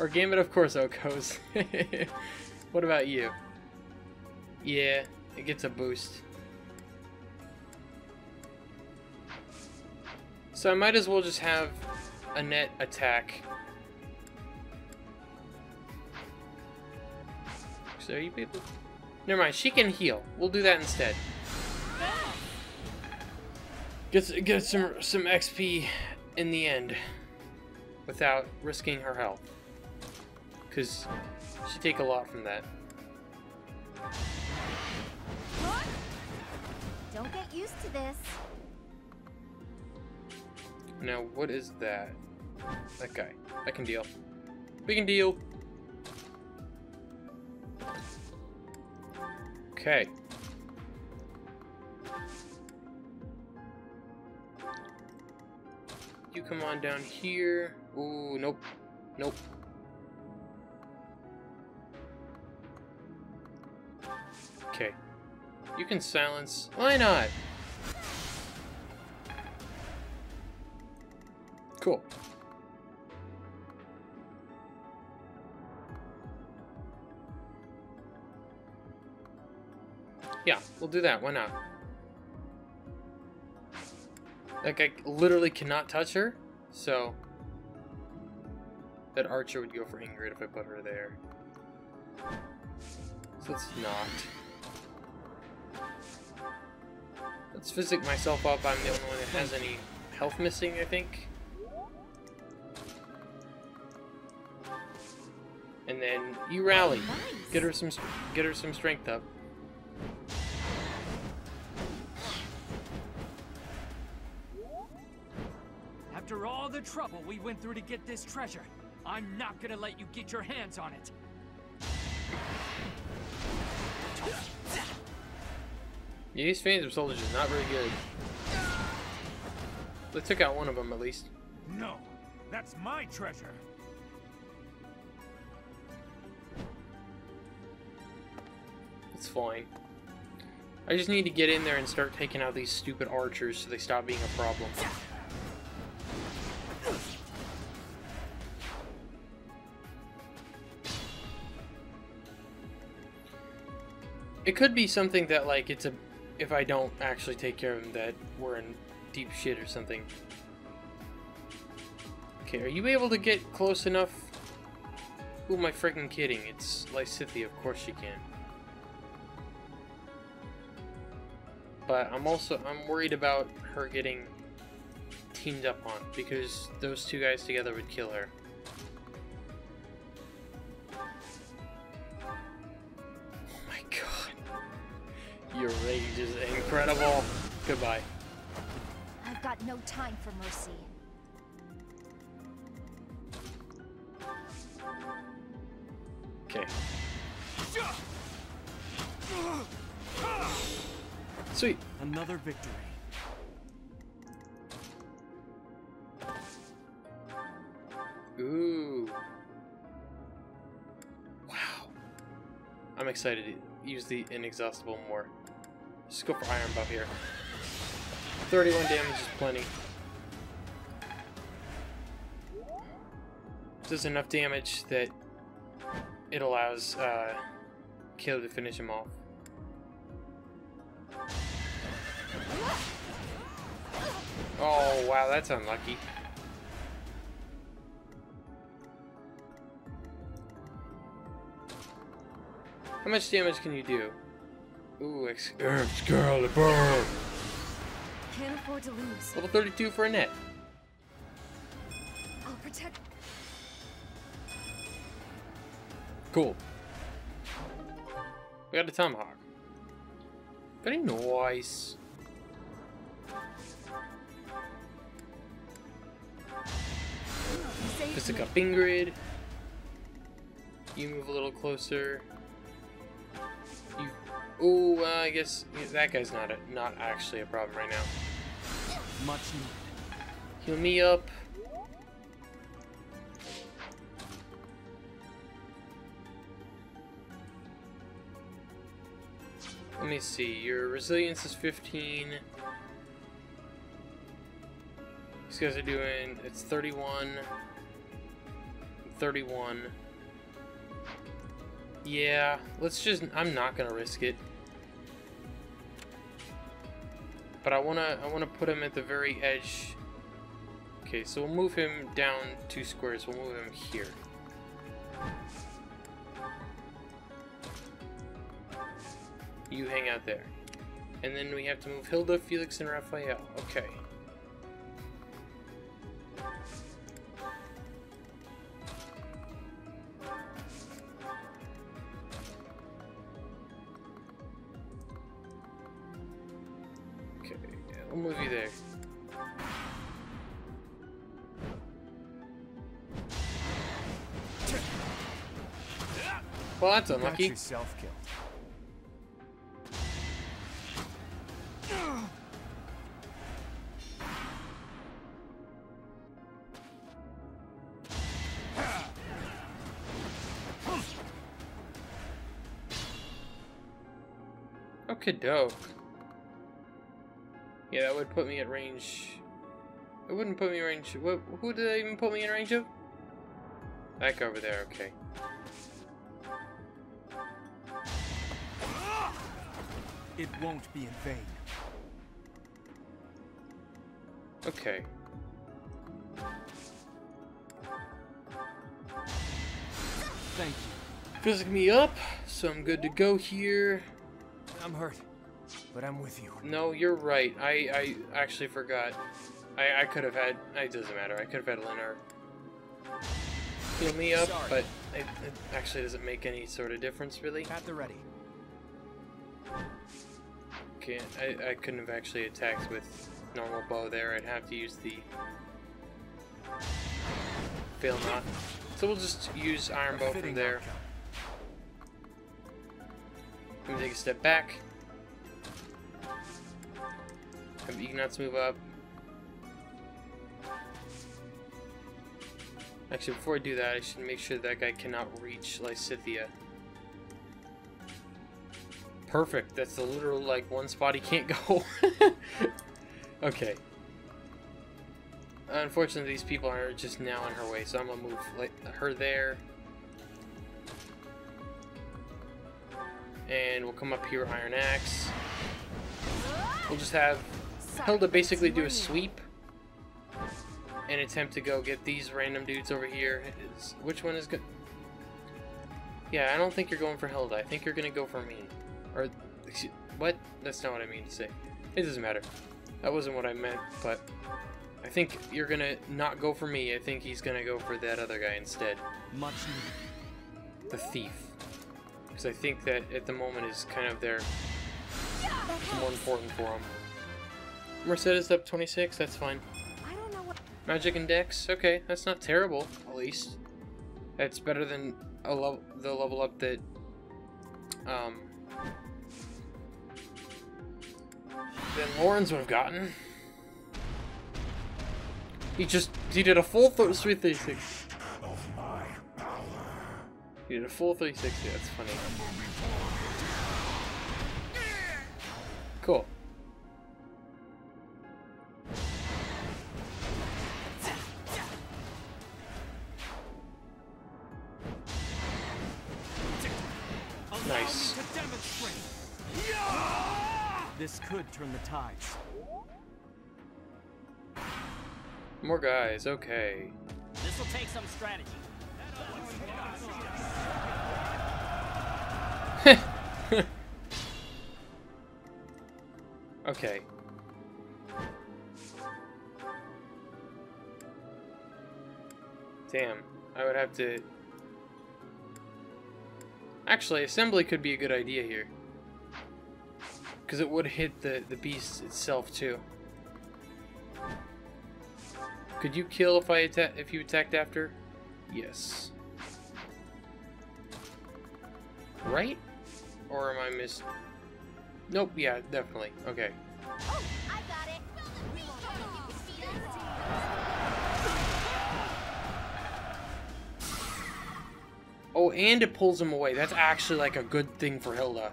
S1: or Gambit, of course, goes. what about you? Yeah, it gets a boost. So I might as well just have Annette attack. So you people... Never mind, she can heal. We'll do that instead. Get, get some, some XP in the end. Without risking her health. Because she take a lot from that.
S6: Don't get used to this.
S1: Now, what is that? That guy. I can deal. We can deal. Okay. You come on down here. Ooh, nope. Nope. Okay. You can silence. Why not? Cool. Yeah, we'll do that. Why not? Like, I literally cannot touch her, so... That Archer would go for Ingrid if I put her there. So let's not. Let's physic myself up. I'm the only one that has any health missing, I think. And then you rally. Get her some get her some strength up.
S5: After all the trouble we went through to get this treasure, I'm not gonna let you get your hands on it.
S1: Yeah, these Phantom Soldiers are not very good. They took out one of them at least.
S11: No, that's my treasure.
S1: It's fine. I just need to get in there and start taking out these stupid archers so they stop being a problem. It could be something that, like, it's a... If I don't actually take care of them, that we're in deep shit or something. Okay, are you able to get close enough? Who am I freaking kidding? It's Lysithea, of course she can. But I'm also, I'm worried about her getting teamed up on, because those two guys together would kill her. Oh my god. Your rage is incredible. Goodbye.
S2: I've got no time for mercy.
S1: Okay. Sweet.
S3: Another victory.
S1: Ooh. Wow. I'm excited to use the inexhaustible more. Just go for iron buff here. 31 damage is plenty. Does enough damage that it allows uh, Caleb to finish him off. Oh, wow, that's unlucky. How much damage can you do? Ooh, Ex Excalibur!
S10: Can't afford to lose.
S1: Level 32 for Annette.
S10: I'll protect.
S1: Cool. We got a tomahawk. Very nice. Physica Ingrid. You move a little closer. Oh, uh, I guess that guy's not a, not actually a problem right now.
S3: Much needed.
S1: Heal me up. Let me see. Your resilience is 15. These guys are doing. It's 31. 31. Yeah, let's just. I'm not gonna risk it. But I wanna. I wanna put him at the very edge. Okay, so we'll move him down two squares. We'll move him here. You hang out there. And then we have to move Hilda, Felix, and Raphael. Okay. Yeah, I'll move you there. Well, that's
S16: You
S1: unlucky.
S16: yourself killed.
S1: Okay, doke. Yeah, that would put me at range. It wouldn't put me in range. What, who did that even put me in range of? That guy over there, okay.
S3: It won't be in vain.
S1: Okay.
S3: Thank you.
S1: Physic me up, so I'm good to go here.
S16: I'm hurt, but I'm with you.
S1: No, you're right. I, I actually forgot. I, I could have had. It doesn't matter. I could have had Leonard heal me up,
S16: Sorry.
S1: but it, it actually doesn't make any sort of difference, really.
S16: At the ready.
S1: Okay, I, I couldn't have actually attacked with normal bow there. I'd have to use the Failnaught. So we'll just use Iron Bow from there. Let me take a step back. Have Ignatz move up. Actually, before I do that, I should make sure that guy cannot reach Lysithea. Perfect. That's the literal, like, one spot he can't go. okay. Unfortunately, these people are just now in her way, so I'm gonna move like, her there. And we'll come up here, Iron Axe. We'll just have Hilda basically do a sweep and attempt to go get these random dudes over here. Is, which one is good? Yeah, I don't think you're going for Hilda. I think you're gonna go for me. Or, what? That's not what I mean to say. It doesn't matter. That wasn't what I meant, but I think you're gonna not go for me. I think he's gonna go for that other guy instead.
S5: Much
S1: The thief. Because I think that at the moment is kind of their more important for him. Mercedes up 26, that's fine. Magic and Dex, okay, that's not terrible, at least. That's better than a level, the level up that, um, than Lorenz would have gotten. He just, he did a full th 360. He did a full 360, that's funny.
S5: Could turn the tides.
S1: More guys, okay.
S18: This'll take some strategy.
S1: okay. Damn, I would have to... Actually, assembly could be a good idea here. Because it would hit the, the beast itself, too. Could you kill if I attack if you attacked after? Yes. Right? Or am I miss? Nope. Yeah, definitely. Okay.
S6: Oh.
S1: Oh, and it pulls him away. That's actually like a good thing for Hilda.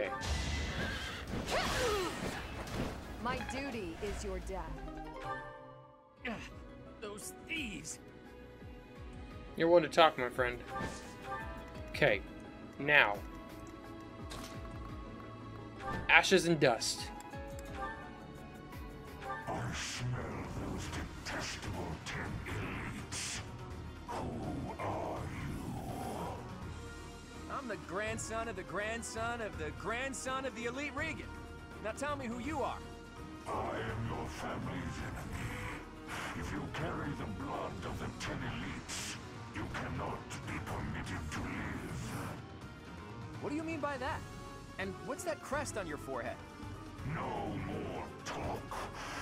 S1: Okay.
S9: My duty is your death.
S18: Ugh, those thieves.
S1: You're one to talk, my friend. Okay. Now. Ashes and dust.
S15: I smell those detestable ten elites. Who
S7: I'm the grandson of the grandson of the grandson of the elite Riegan. Now tell me who you are.
S15: I am your family's enemy. If you carry the blood of the ten elites, you cannot be permitted to live.
S7: What do you mean by that? And what's that crest on your forehead?
S15: No more talk.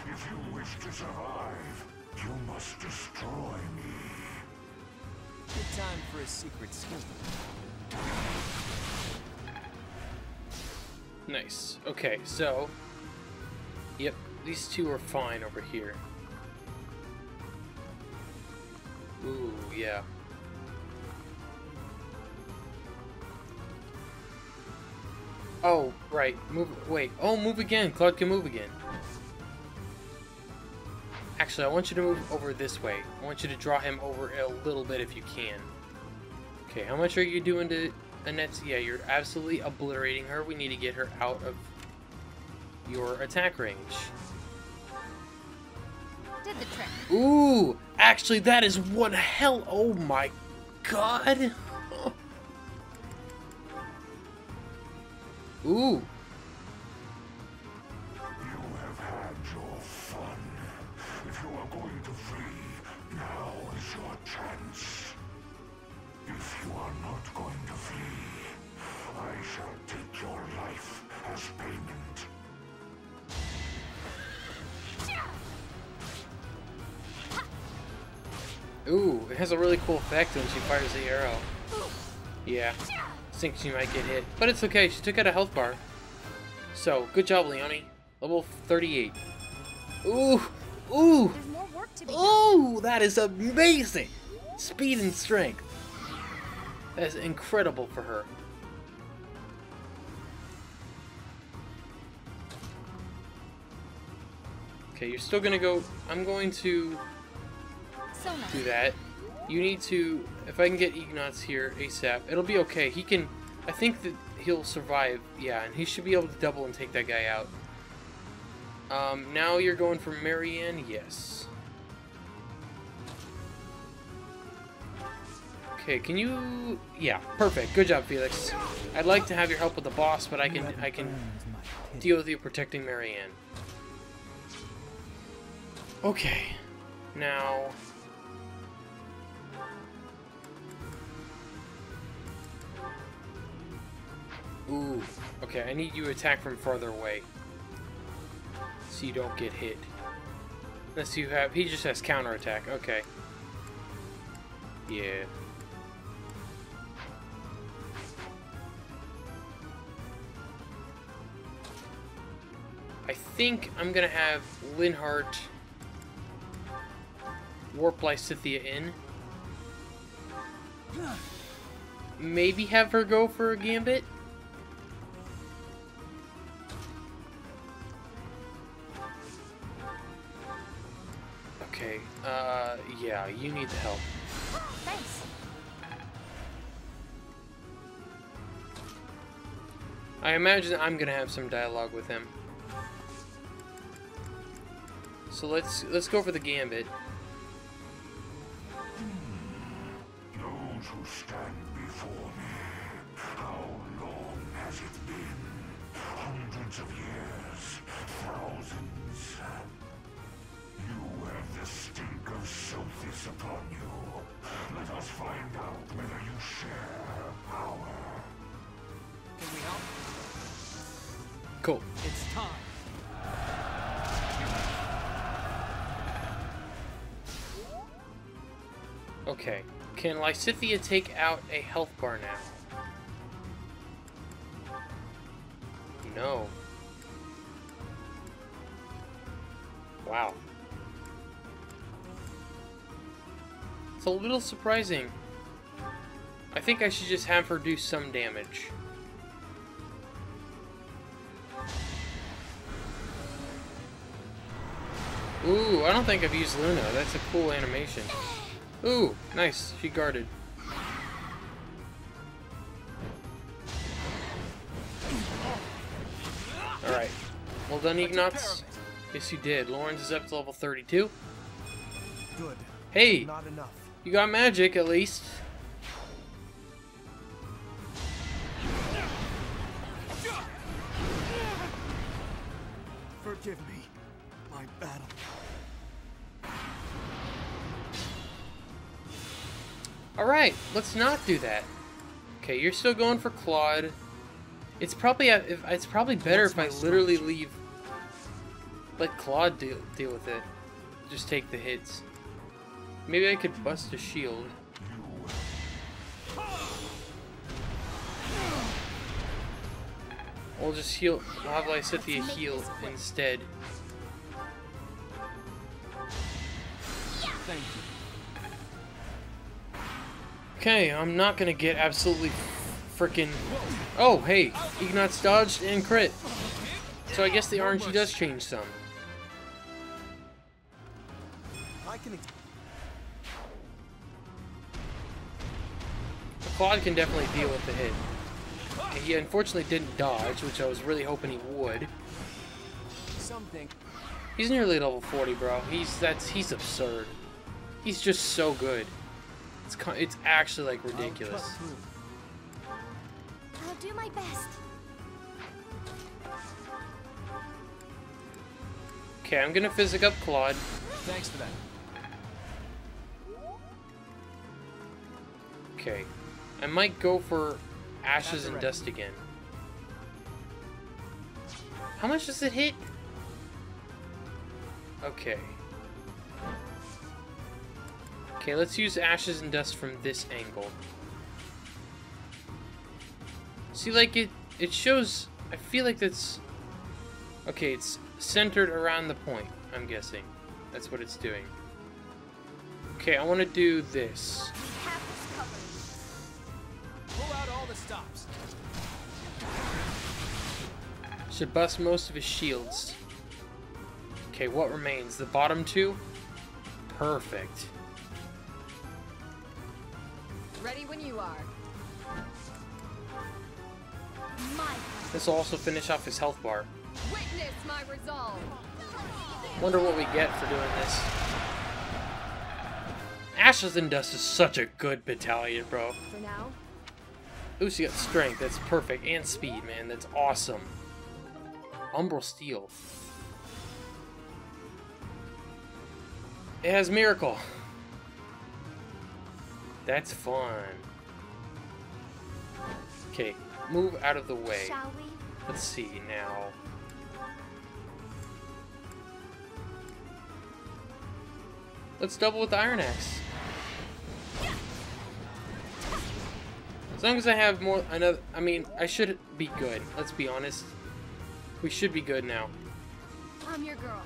S15: If you wish to survive, you must destroy me.
S7: Good time for a secret skill.
S1: Nice. Okay, so... Yep, these two are fine over here. Ooh, yeah. Oh, right. Move. Wait. Oh, move again. Claude can move again. Actually, I want you to move over this way. I want you to draw him over a little bit if you can. Okay, how much are you doing to Annette? Yeah, you're absolutely obliterating her. We need to get her out of your attack range.
S6: Did the trick.
S1: Ooh, actually, that is one hell. Oh my god. Ooh. Effect when she fires the arrow. Yeah, I think she might get hit. But it's okay, she took out a health bar. So, good job, Leonie. Level 38. Ooh! Ooh! Ooh! That is amazing! Speed and strength. That is incredible for her. Okay, you're still gonna go... I'm going to do that. You need to... If I can get Ignatz here ASAP, it'll be okay. He can... I think that he'll survive. Yeah, and he should be able to double and take that guy out. Um, now you're going for Marianne? Yes. Okay, can you... Yeah, perfect. Good job, Felix. I'd like to have your help with the boss, but I can I can deal with you protecting Marianne. Okay. Now... Ooh. Okay, I need you to attack from farther away. So you don't get hit. Unless you have... He just has counterattack. Okay. Yeah. I think I'm gonna have Linhardt warp Lysithea in. Maybe have her go for a gambit? Yeah, you need the help.
S6: Thanks.
S1: I imagine I'm gonna have some dialogue with him. So let's let's go for the gambit. Hmm.
S15: Those who stand before me, how long has it been? Hundreds of years, thousands. You have the stink of Sothis upon you. Let us find out whether you share her power.
S18: Can we help?
S1: Cool.
S18: It's time.
S1: Okay. Can Lysithea take out a health bar now? No. Wow. It's a little surprising. I think I should just have her do some damage. Ooh, I don't think I've used Luna. That's a cool animation. Ooh, nice. She guarded. Alright. Well done, Ignatz. Yes, you did. Lorenz is up to level 32.
S12: Good.
S1: Hey!
S12: Not enough.
S1: You got magic, at least.
S16: Forgive me. My battle.
S1: Alright, let's not do that. Okay, you're still going for Claude. It's probably uh, it's probably better if I literally leave. Let Claude deal deal with it. Just take the hits. Maybe I could bust a shield. We'll just heal. We'll have Lysithea heal instead.
S18: Thank you.
S1: Okay, I'm not gonna get absolutely freaking. Oh, hey, Ignatz dodged and crit. So I guess the RNG does change some. Claude can definitely deal with the hit. He unfortunately didn't dodge, which I was really hoping he would.
S7: Something.
S1: He's nearly level 40, bro. He's that's he's absurd. He's just so good. It's it's actually like ridiculous.
S2: I'll do my best.
S1: Okay, I'm gonna physic up Claude.
S7: Thanks for that.
S1: Okay, I might go for Ashes and. Dust again. How much does it hit? Okay. Okay, let's use ashes and dust from this angle. See, like, it, it shows... I feel like that's... Okay, it's centered around the point, I'm guessing. That's what it's doing. Okay, I want to do this.
S18: Pull out all the stops.
S1: Should bust most of his shields. Okay, what remains? The bottom two? Perfect.
S13: Ready when you are.
S1: This will also finish off his health bar.
S13: Witness my resolve.
S1: Wonder what we get for doing this. Ashes and Dust is such a good battalion, bro.
S9: For now,
S1: Ooh, she got strength. That's perfect. And speed, man. That's awesome. Umbral Steel. It has Miracle. That's fun. Okay, move out of the way.
S2: Shall we?
S1: Let's see now. Let's double with the Iron Axe. As long as I have more, another, I mean, I should be good. Let's be honest. We should be good now.
S13: I'm your girl.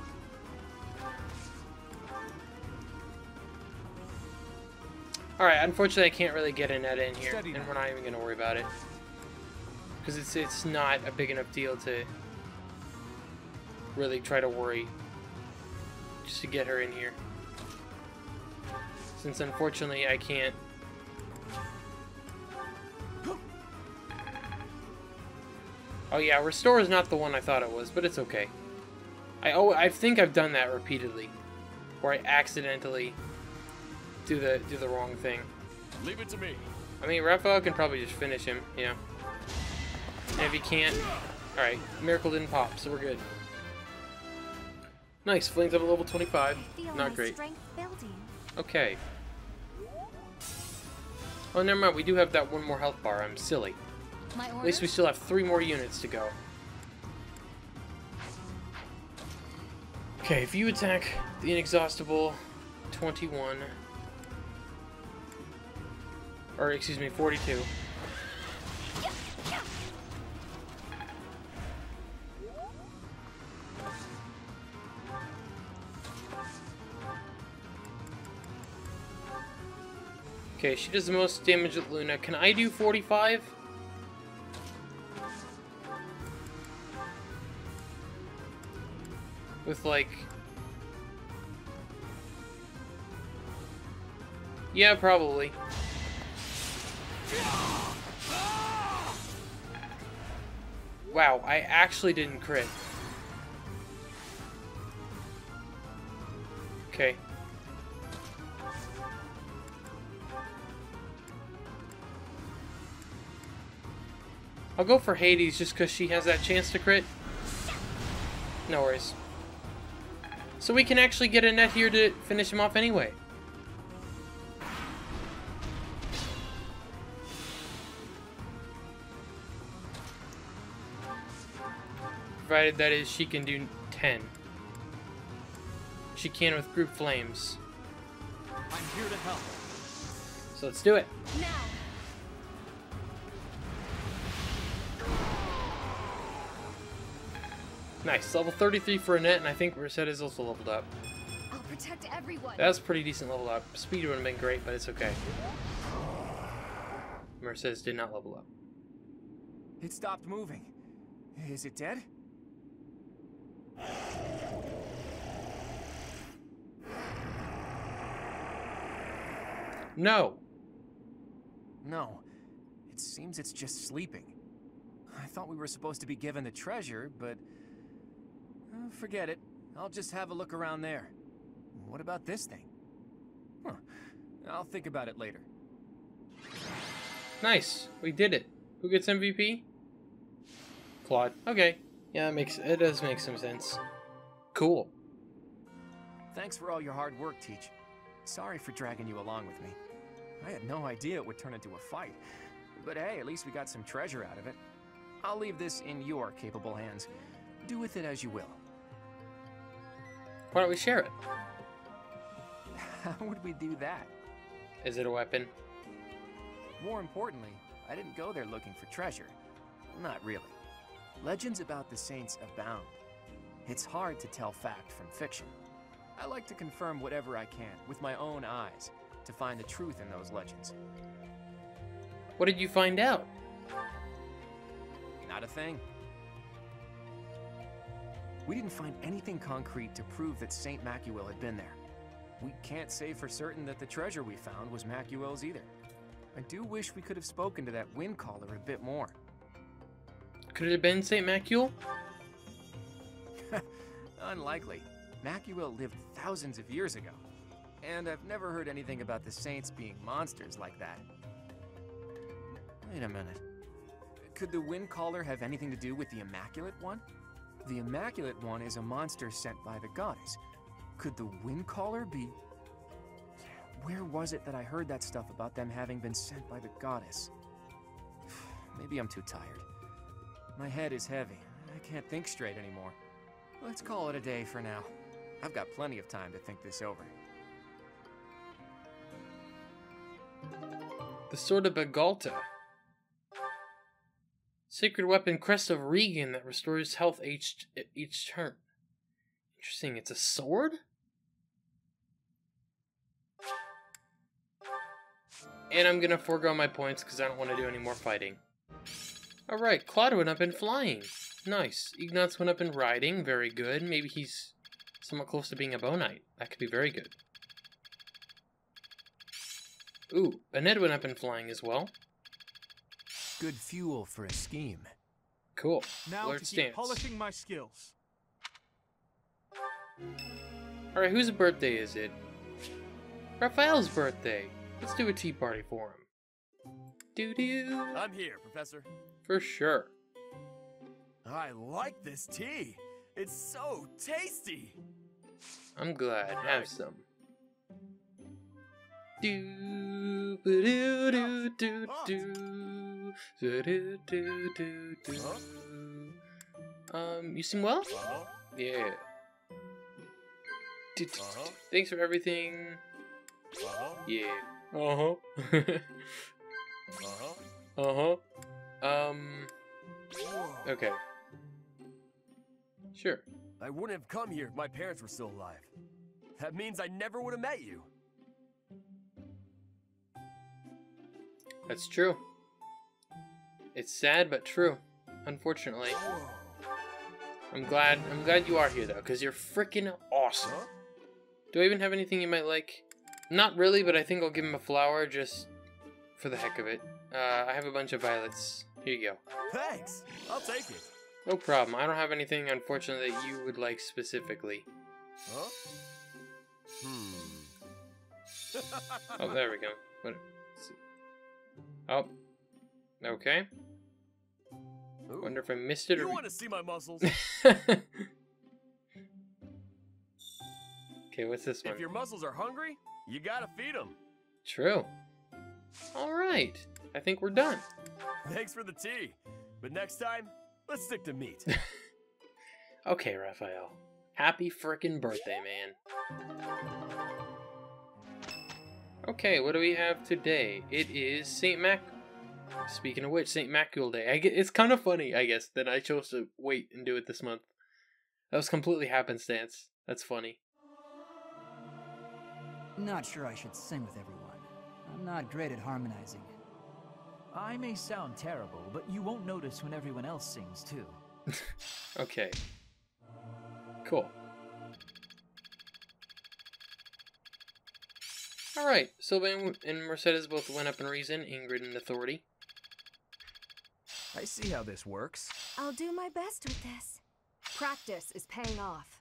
S1: Alright, unfortunately I can't really get Annette in here, and we're not even going to worry about it. Because it's, it's not a big enough deal to really try to worry just to get her in here. Since unfortunately I can't Oh yeah, restore is not the one I thought it was, but it's okay. I oh I think I've done that repeatedly, where I accidentally do the do the wrong thing.
S11: Leave it to me.
S1: I mean, Raphael can probably just finish him, you know. And if he can't, all right, Miracle didn't pop, so we're good. Nice, Flayn's up at level 25. Not great. Okay. Oh, never mind. We do have that one more health bar. I'm silly. At least we still have three more units to go. Okay, if you attack the inexhaustible 21 or excuse me, 42. Okay, she does the most damage at Luna. Can I do 45? With like... Yeah, probably. Wow, I actually didn't crit. Okay. I'll go for Hades just because she has that chance to crit. No worries. So we can actually get Annette here to finish him off anyway. Provided that is she can do 10. She can with group flames.
S18: I'm here to help.
S1: So let's do it.
S13: Now.
S1: Nice. Level 33 for Annette, and I think Reset is also leveled up.
S13: I'll protect everyone.
S1: That was pretty decent level up. Speed would have been great, but it's okay. Mercedes did not level up.
S7: It stopped moving. Is it dead?
S1: No.
S7: No. It seems it's just sleeping. I thought we were supposed to be given the treasure, but... uh, forget it. I'll just have a look around there. What about this thing? Huh. I'll think about it later.
S1: Nice. We did it. Who gets MVP? Claude. Okay. Yeah, that makes it does make some sense. Cool.
S7: Thanks for all your hard work, Teach. Sorry for dragging you along with me. I had no idea it would turn into a fight. But hey, at least we got some treasure out of it. I'll leave this in your capable hands. Do with it as you will.
S1: Why don't we share it?
S7: How would we do that?
S1: Is it a weapon?
S7: More importantly, I didn't go there looking for treasure. Not really. Legends about the saints abound. It's hard to tell fact from fiction. I like to confirm whatever I can with my own eyes to find the truth in those legends.
S1: What did you find out?
S7: Not a thing. We didn't find anything concrete to prove that St. Macuil had been there. We can't say for certain that the treasure we found was Macuil's either. I do wish we could have spoken to that wind caller a bit more.
S1: Could it have been St. Macuil?
S7: Unlikely. Macuil lived thousands of years ago. And I've never heard anything about the saints being monsters like that. Wait a minute. Could the wind caller have anything to do with the Immaculate One? The Immaculate One is a monster sent by the goddess. Could the wind caller be... Where was it that I heard that stuff about them having been sent by the goddess? Maybe I'm too tired. My head is heavy. I can't think straight anymore. Let's call it a day for now. I've got plenty of time to think this over.
S1: The Sword of Begalta. Sacred weapon Crest of Riegan that restores health each, each turn. Interesting, it's a sword? And I'm gonna forego my points because I don't want to do any more fighting. Alright, Claude went up in flying. Nice. Ignatz went up in riding. Very good. Maybe he's somewhat close to being a Bow Knight. That could be very good. Ooh, Annette went up in flying as well.
S5: Good fuel for a scheme.
S1: Cool.
S3: Now
S1: Alert
S3: to keep
S1: stance.
S3: polishing my skills.
S1: Alright, whose birthday is it? Raphael's birthday. Let's do a tea party for him. Doo doo.
S19: I'm here, Professor.
S1: For sure.
S19: I like this tea. It's so tasty.
S1: I'm glad. Have some. Do do do do do do do do do do. Um, you seem well? Yeah. Thanks for everything. Yeah. Uh huh. uh huh. Um. Okay. Sure.
S19: I wouldn't have come here if my parents were still alive. That means I never would have met you.
S1: That's true. It's sad but true. Unfortunately. I'm glad I'm glad you are here though, because you're freaking awesome. Do I even have anything you might like? Not really, but I think I'll give him a flower just for the heck of it. Uh, I have a bunch of violets. Here you go.
S19: Thanks. I'll take it.
S1: No problem. I don't have anything, unfortunately, that you would like specifically.
S19: Huh? Hmm.
S1: Oh, there we go. What? Let's see. Oh. Okay. Wonder if I missed it or.
S19: You want to see my muscles?
S1: okay, what's this one?
S19: if your muscles are hungry, you gotta feed them.
S1: True. All right. I think we're done.
S19: Thanks for the tea. But next time, let's stick to meat.
S1: Okay, Raphael. Happy frickin' birthday, man. Okay, what do we have today? It is St. Mac. Speaking of which, St. Macuil Day. I get, it's kind of funny, I guess, that I chose to wait and do it this month. That was completely happenstance. That's funny.
S4: Not sure I should sing with everyone. I'm not great at harmonizing.
S5: I may sound terrible, but you won't notice when everyone else sings too.
S1: Okay. Cool. Alright, Sylvain and Mercedes both went up in reason, Ingrid in authority.
S5: I see how this works.
S10: I'll do my best with this.
S9: Practice is paying off.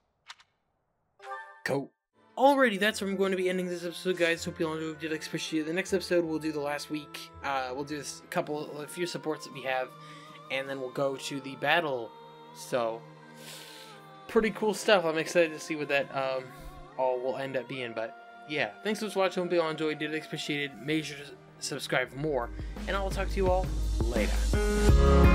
S1: Cool. Alrighty, that's where I'm going to be ending this episode, guys. Hope you all enjoyed it. Especially the next episode, we'll do the last week. Uh, we'll do this a couple, a few supports that we have, and then we'll go to the battle. So, pretty cool stuff. I'm excited to see what that um, all will end up being. But yeah, thanks for watching. Hope you all enjoyed. Did appreciate it. Make sure to subscribe for more, and I will talk to you all later.